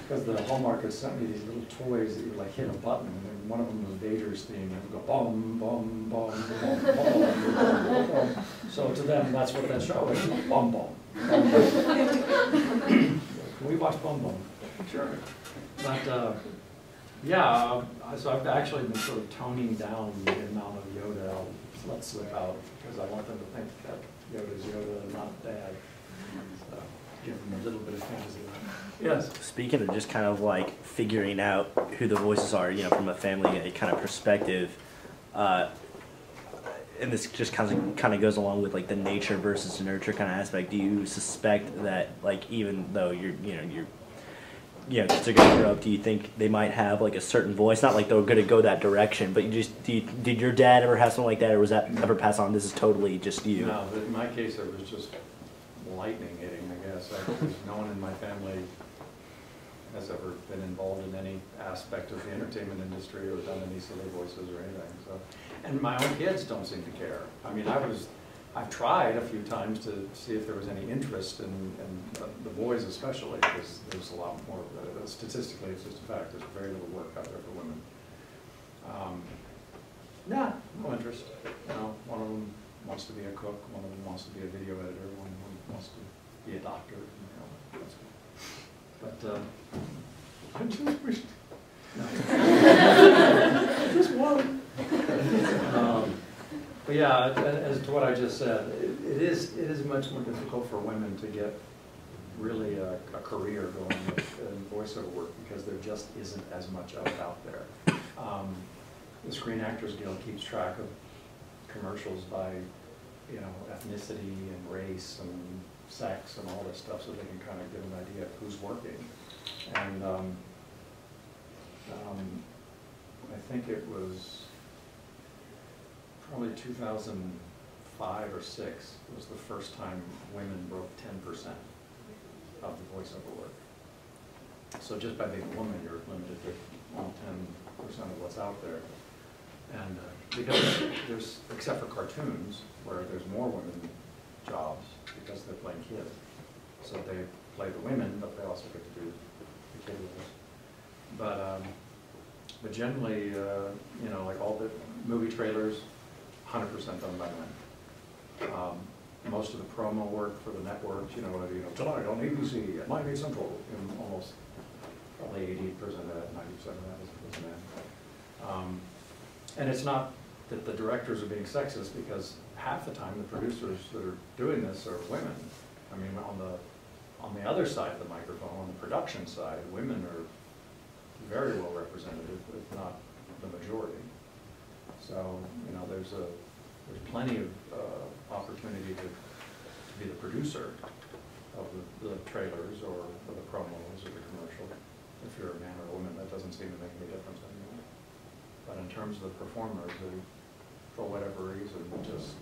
because the Hallmark has sent me these little toys that you like hit a button, and one of them was Vader's theme, and it would go boom, boom, boom, boom, boom, boom, boom. So to them, that's what that show is, Boom Boom. Bum, bum. Can we watch Boom Boom? Sure. But, uh, yeah, uh, so I've actually been sort of toning down the amount of Yoda I'll let slip out, because I want them to think that Yoda's Yoda and not Dad. So, Give them a little bit of fantasy. Yes? Speaking of just kind of like figuring out who the voices are, you know, from a family uh, kind of perspective, uh, and this just kind of kind of goes along with like the nature versus nurture kind of aspect. Do you suspect that like even though you're you know you're you know kids are gonna grow up, do you think they might have like a certain voice? Not like they're gonna go that direction, but you just do you, did your dad ever have something like that, or was that ever passed on? This is totally just you. No, but in my case, it was just lightning hitting, Guess. I- No one in my family has ever been involved in any aspect of the entertainment industry or done any silly voices or anything, so. And my own kids don't seem to care. I mean, I was, I've tried a few times to see if there was any interest in, in the boys especially, because there's a lot more, uh, statistically, it's just a fact, there's very little work out there for women. Um, Nah, no interest. You know, one of them wants to be a cook, one of them wants to be a video editor, one of them wants to be a doctor, you know, But, uh, I just wish, no. Just one. Um, But yeah, as to what I just said, it it is, it is much more difficult for women to get really a, a career going with- in voiceover work because there just isn't as much of it out there. Um, the Screen Actors Guild keeps track of commercials by, you know, ethnicity and race and sex and all this stuff, so they can kind of get an idea of who's working. And, um, um, I think it was probably two thousand five or six was the first time women broke ten percent of the voiceover work. So just by being a woman, you're limited to, well, ten percent of what's out there. And uh, because there's, except for cartoons, where there's more women jobs, because they're playing kids. So they play the women, but they also get to do the kid roles. But, um, but generally, uh, you know, like all the movie trailers, hundred percent done by men. Um, Most of the promo work for the networks, you know, you know, tonight on ABC, at Miami Central, and almost probably eighty percent of that, ninety percent of that is, is men. Um, And it's not that the directors are being sexist, because half the time the producers that are doing this are women. I mean, on the, on the other side of the microphone, on the production side, women are very well represented, if not the majority. So, you know, there's a, there's plenty of uh, opportunity to, to be the producer of the, the trailers or the promos or the commercial. If you're a man or a woman, that doesn't seem to make any difference anymore. But in terms of the performers, for whatever reason, just,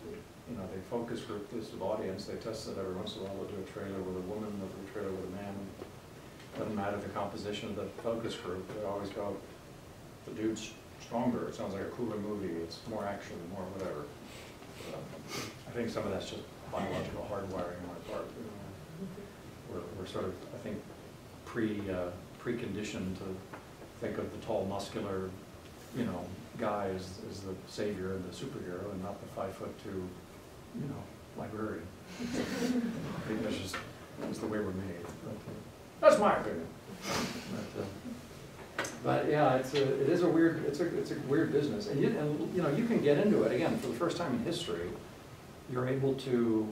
you know, they focus group this audience, they test it every once in a while, they'll do a trailer with a woman, they'll do a trailer with a man. Doesn't matter the composition of the focus group, they always go, the dude's stronger, it sounds like a cooler movie, it's more action, more whatever. Uh, I think some of that's just biological hardwiring on our part. you know. We're, we're sort of, I think, pre, uh, preconditioned to think of the tall, muscular, you know, guy is, as the savior and the superhero, and not the five foot two, you know, librarian. I think that's just, that's the way we're made, but, uh, that's my opinion. But, uh, but yeah, it's a, it is a weird, it's a, it's a weird business, and you, and, you know, you can get into it, again, for the first time in history, you're able to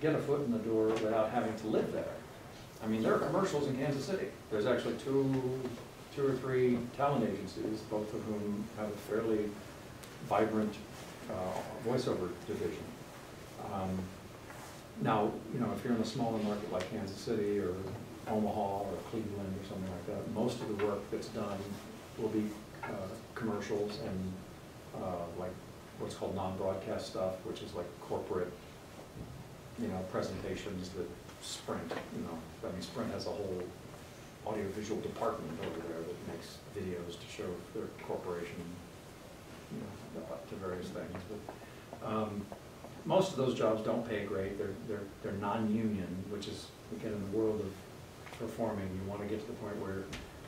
get a foot in the door without having to live there. I mean, there are commercials in Kansas City, there's actually two, two or three talent agencies, both of whom have a fairly vibrant, uh, voiceover division. Um, Now, you know, if you're in a smaller market like Kansas City or Omaha or Cleveland or something like that, most of the work that's done will be uh, commercials and uh, like what's called non-broadcast stuff, which is like corporate, you know, presentations that Sprint, you know, I mean, Sprint has a whole audiovisual department over there that makes videos to show their corporation, you know, to various things. But um, most of those jobs don't pay great. They're, they're, they're non-union, which is, again, in the world of performing, you want to get to the point where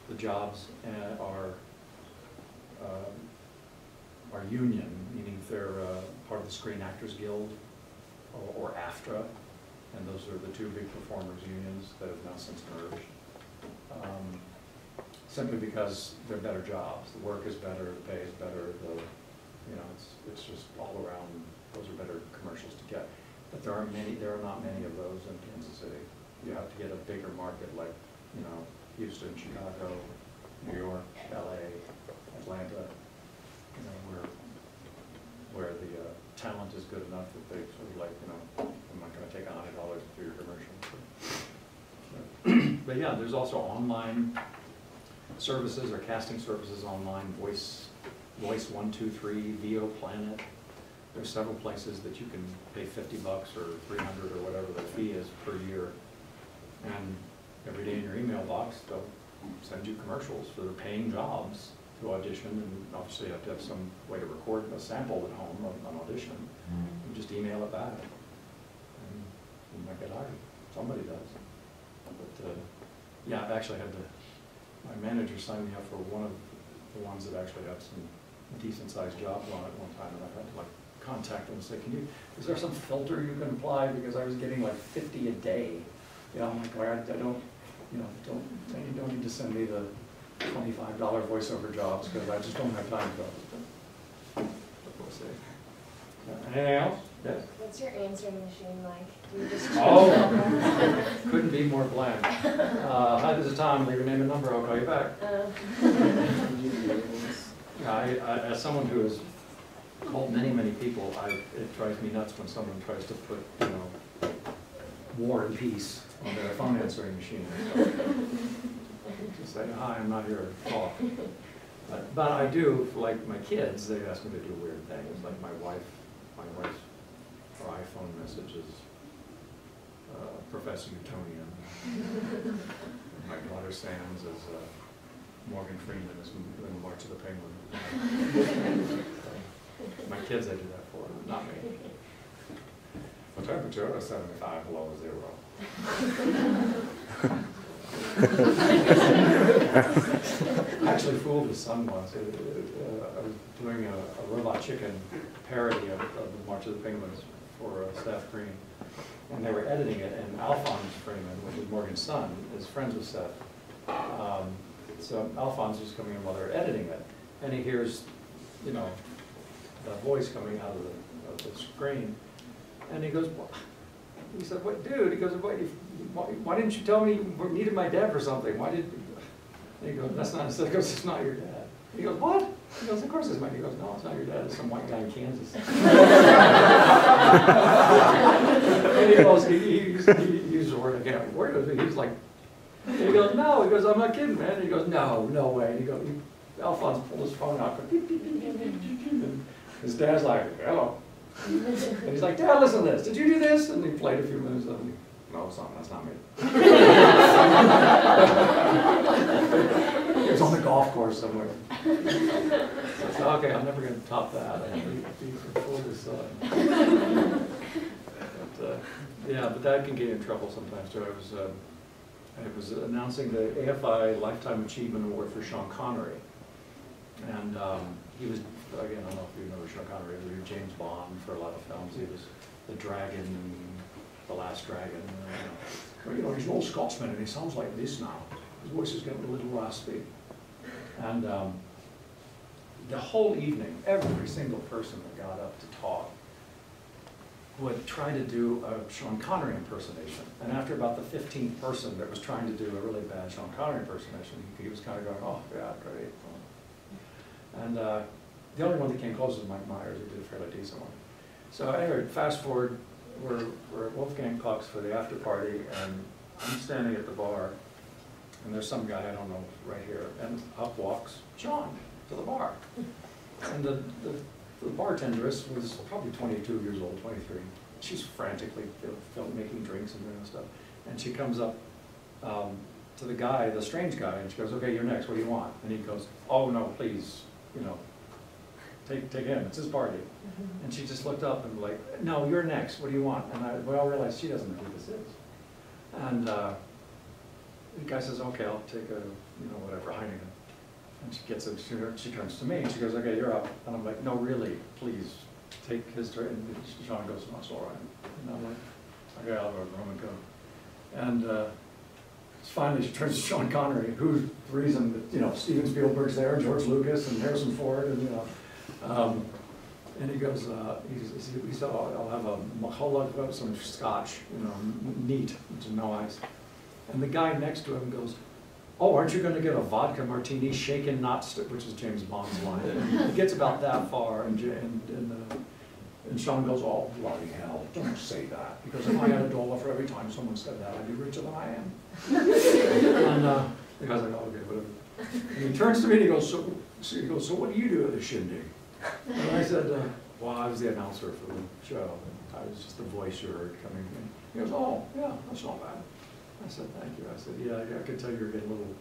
the jobs uh, are, um, are union, meaning they're uh, part of the Screen Actors Guild or, or AFTRA, and those are the two big performers unions that have now since merged. Um, Simply because they're better jobs, the work is better, the pay is better, the, you know, it's, it's just all around, those are better commercials to get. But there aren't many, there are not many of those in Kansas City. You have to get a bigger market like, you know, Houston, Chicago, New York, LA, Atlanta, you know, where where the uh, talent is good enough that they sort of like, you know, I'm not gonna take a hundred dollars for your. But yeah, there's also online services or casting services online, Voice, Voice One, Two, Three, VO Planet. There's several places that you can pay fifty bucks or three hundred or whatever the fee is per year. And every day in your email box, they'll send you commercials for their paying jobs to audition, and obviously you have to have some way to record a sample at home of an audition. Mm. You just email it back, and you might get hired, somebody does. But, uh, yeah, I've actually had to, my manager signed me up for one of the ones that actually had some decent sized jobs on it one time, and I've had to like contact them and say, can you, is there some filter you can apply, because I was getting like fifty a day. You know, I'm like, "Well, I I don't, you know, don't, you don't need to send me the twenty-five dollar voiceover jobs, because I just don't have time for those. Anything else? Yes? What's your answering machine like? You just? Oh. Couldn't be more bland. Uh, hi, this is Tom, leave your name and number, I'll call you back. Uh, I, I, as someone who has called many, many people, I, it drives me nuts when someone tries to put, you know, war and peace on their phone answering machine. Just say, hi, I'm not here to talk. But, but I do, like my kids, they ask me to do weird things, like my wife, my wife's, iPhone messages uh, Professor Utonium. My daughter Sam's is, uh, Morgan Freeman is in the March of the Penguin. My kids I do that for, not me. The temperature is seventy-five below zero. I Actually fooled his son once. Uh, uh, I was doing a a Robot Chicken parody of, of the March of the Penguins for uh, Seth Green. And they were editing it, and Alphonse Freeman, which is Morgan's son, is friends with Seth. Um, So Alphonse is coming in while they're editing it, and he hears, you know, the voice coming out of the, of the screen, and he goes, he said, what, dude, he goes, why, why, why didn't you tell me you needed my dad for something, why did, and he goes, that's not, he goes, it's not your dad. He goes, what? He goes, of course it's mine. He goes, no, it's not your dad, it's some white guy in Kansas. And he goes, he, he used, he used the word, again, where? He was like, he goes, no, he goes, I'm not kidding, man. And he goes, no, no way. And he goes, he, Alphonse pulled his phone out, and his dad's like, hello. And he's like, Dad, listen to this. Did you do this? And he played a few minutes of it. No, son, that's not me. He was on the golf course somewhere. So okay, I'm never gonna top that. I this, uh, but, uh, Yeah, but that can get you in trouble sometimes too. I was, um, I was announcing the AFI Lifetime Achievement Award for Sean Connery. And um, he was, again, I don't know if you who Sean Connery he was James Bond for a lot of films. He was the dragon The Last Dragon. uh, you know, he's an old Scotsman and he sounds like this now. His voice is getting a little raspy. And um, the whole evening, every single person that got up to talk would try to do a Sean Connery impersonation. And after about the fifteenth person that was trying to do a really bad Sean Connery impersonation, he was kind of going, oh, yeah, great. And uh, the only one that came close was Mike Myers, who did a fairly decent one. So anyway, fast forward, we're, we're at Wolfgang Puck's for the after party, and I'm standing at the bar, and there's some guy, I don't know, right here, and up walks Sean to the bar. And the, the the bartenderess was probably twenty-two years old, twenty-three. She's frantically making drinks and doing stuff. And she comes up um, to the guy, the strange guy, and she goes, okay, you're next, what do you want? And he goes, oh, no, please, you know, take, take him, it's his party. And she just looked up and like, no, you're next, what do you want? And I, we all realized she doesn't know who this is. And uh, the guy says, okay, I'll take a, you know, whatever, Heineken. And she gets it, she, she turns to me, and she goes, okay, you're up. And I'm like, no, really, please, take his turn. And Sean goes, no, it's all right. And I'm like, okay, I'll go to room and go. And uh, finally, she turns to Sean Connery, who's the reason that, you know, Steven Spielberg's there, George Lucas, and Harrison Ford, and, you know. Um, and he goes, uh, he, he, said, "Oh, I'll have a of some scotch, you know, neat, is no ice. And the guy next to him goes, oh, aren't you gonna get a vodka martini shaken, not stirred, which is James Bond's line. It gets about that far, and, and, and, uh, and Sean goes, oh, bloody hell, don't say that, because if I had a dollar for every time someone said that, I'd be richer than I am. And, uh, the guy's like, oh, okay, whatever. And he turns to me and he goes, so, so he goes, so what do you do at the shindig? And I said, uh, well, I was the announcer for the show, I was just the voice you heard coming in. He goes, oh, yeah, that's not bad. I said, thank you. I said, yeah, I could tell you were getting a little,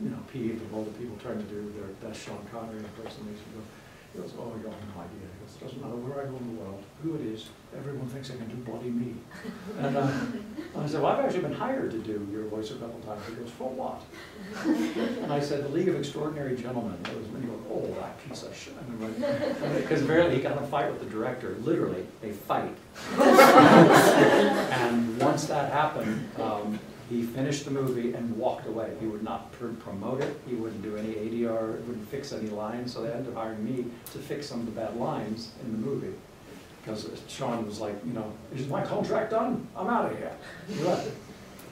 you know, peeved with all the people trying to do their best Sean Connery impersonation. He goes- oh, you have no idea. He goes, doesn't matter where I go in the world, who it is, everyone thinks they can do bloody me. And uh, I said, well, I've actually been hired to do your voice a couple times. He goes, for what? And I said, the League of Extraordinary Gentlemen. It was, and he goes, oh, that piece of shit. Because apparently he got in a fight with the director, literally, a fight. And once that happened, um, he finished the movie and walked away. He would not pr- promote it, he wouldn't do any ADR, wouldn't fix any lines, so they ended up hiring me to fix some of the bad lines in the movie. Because Sean was like, you know, is my contract done? I'm out of here. He.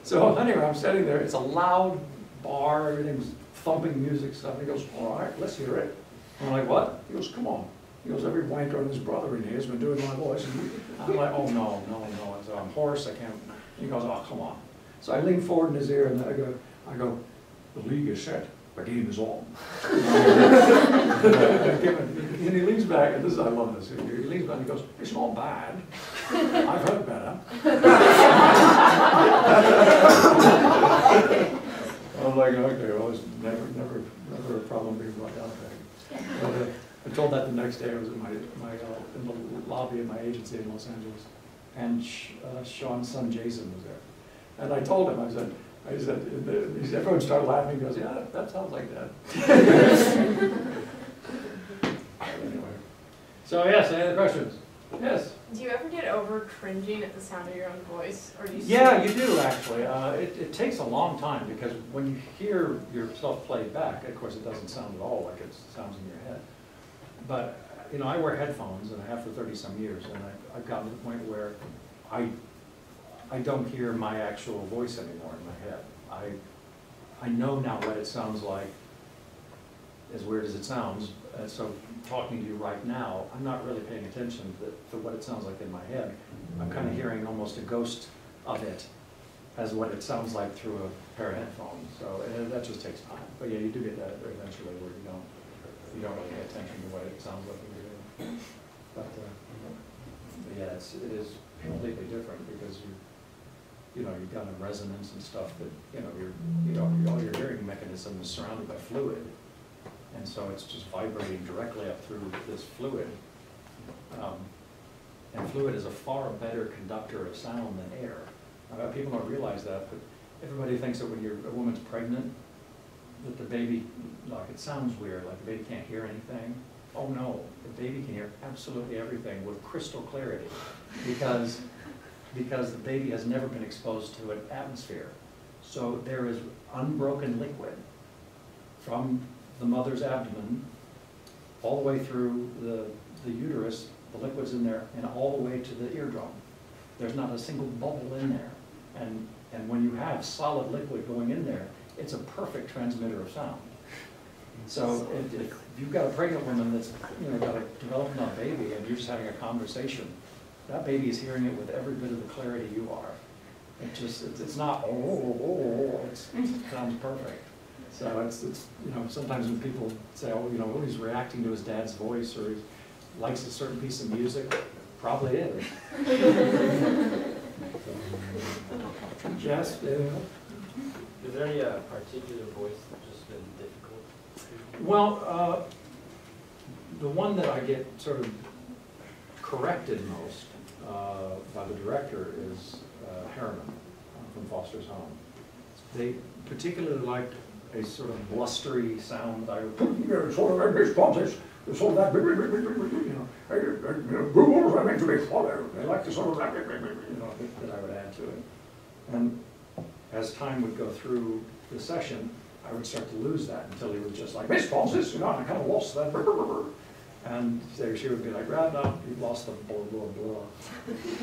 So anyway, I'm sitting there, it's a loud bar, everything's thumping music stuff, he goes, all right, let's hear it. I'm like, what? He goes, come on. He goes, every wanker and his brother in here has been doing my voice. And I'm like, oh, no, no, no, I said, I'm hoarse, I can't. He goes, oh, come on. So I lean forward in his ear and I go, I go, the league is set, the game is on. And he leans back, and this is, I love this, he leans back and he goes, it's not bad, I've heard better. I'm like, okay, well, it's never, never, never a problem being brought down there. But, uh, I told that the next day, I was in my, my, uh, in the lobby of my agency in Los Angeles, and uh, Sean's son Jason was there. And I told him, I said, I said, and the- he said- everyone started laughing, he goes, yeah, that- that sounds like that. Anyway. So yes, any other questions? Yes? Do you ever get over cringing at the sound of your own voice, or do you? Yeah, you do, actually. Uh, it, it takes a long time, because when you hear yourself play back, of course, it doesn't sound at all like it sounds in your head. But, you know, I wear headphones, and I have for thirty-some years, and I, I've gotten to the point where I, I don't hear my actual voice anymore in my head. I, I know now what it sounds like, as weird as it sounds, uh, so talking to you right now, I'm not really paying attention to, to what it sounds like in my head. I'm kind of hearing almost a ghost of it as what it sounds like through a pair of headphones, so that just takes time. But yeah, you do get that eventually where you don't, you don't really pay attention to what it sounds like you're doing. But, uh, but yeah, it's, it is completely different because you, you know, you've got a resonance and stuff that, you know, you're, you know, all your hearing mechanism is surrounded by fluid. And so it's just vibrating directly up through this fluid. Um, And fluid is a far better conductor of sound than air. People don't realize that, but everybody thinks that when you're, a woman's pregnant, that the baby, like, it sounds weird, like the baby can't hear anything. Oh, no, the baby can hear absolutely everything with crystal clarity, because, because the baby has never been exposed to an atmosphere. So there is unbroken liquid from the mother's abdomen, all the way through the, the uterus, the liquid's in there, and all the way to the eardrum. There's not a single bubble in there. And, and when you have solid liquid going in there, it's a perfect transmitter of sound. So if, if you've got a pregnant woman that's, you know, got a developing baby and you're just having a conversation, that baby is hearing it with every bit of the clarity you are. It just, it's, it's not, oh, oh, oh, oh, it's, it sounds perfect. So it's, it's, you know, sometimes when people say, oh, you know, oh, he's reacting to his dad's voice or he likes a certain piece of music, probably is. Yes, yeah. Is there any uh, particular voice that's just been difficult? Well, uh, the one that I get sort of corrected most uh, by the director is uh, Herriman from Foster's Home. They particularly liked a sort of blustery sound. I would, sort of like process, sort of that, you know, rules are meant to be followed. They liked the sort of that, you know, that- I would add to it. And as time would go through the session, I would start to lose that until he was just like, Francis, you know, I kind of lost that. And so she would be like, now, you've lost the blah, blah, blah.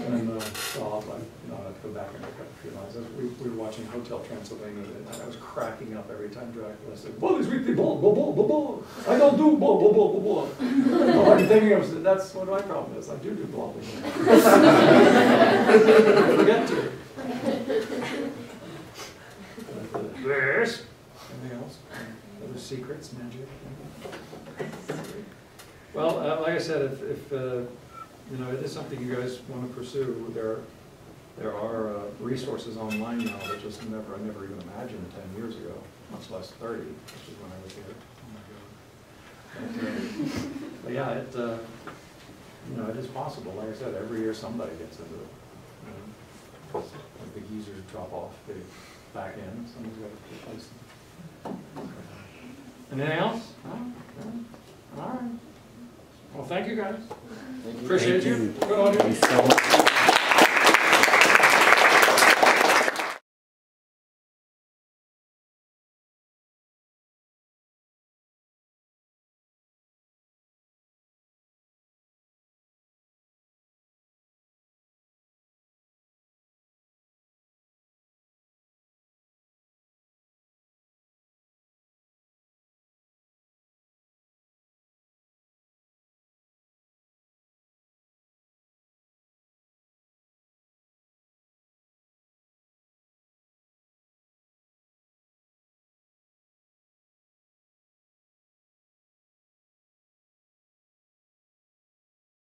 And, uh, so I'll, like, you know, I'd go back and look up a few lines. We, we were watching Hotel Transylvania, and I was cracking up every time Dracula said, blah, these weekly blah, blah, blah, blah, blah. I don't do blah, blah, blah, blah, blah. Well, I'm thinking of, that's what my problem is, I do do blah, blah, blah. I forget to. Yes. Anything else? Other secrets, magic? Well, uh, like I said, if, if, uh, you know, it is something you guys want to pursue, there, there are uh, resources online now that just never, I never even imagined ten years ago, much less thirty, which is when I was here. Oh my God. But, uh, But yeah, it, uh, you know, it is possible, like I said, every year somebody gets into it. you know. The geezers drop off, they back in, someone's got to replace them. Anything else? No? No? All right. Well, thank you guys. Appreciate you. Good on you. Thanks so much.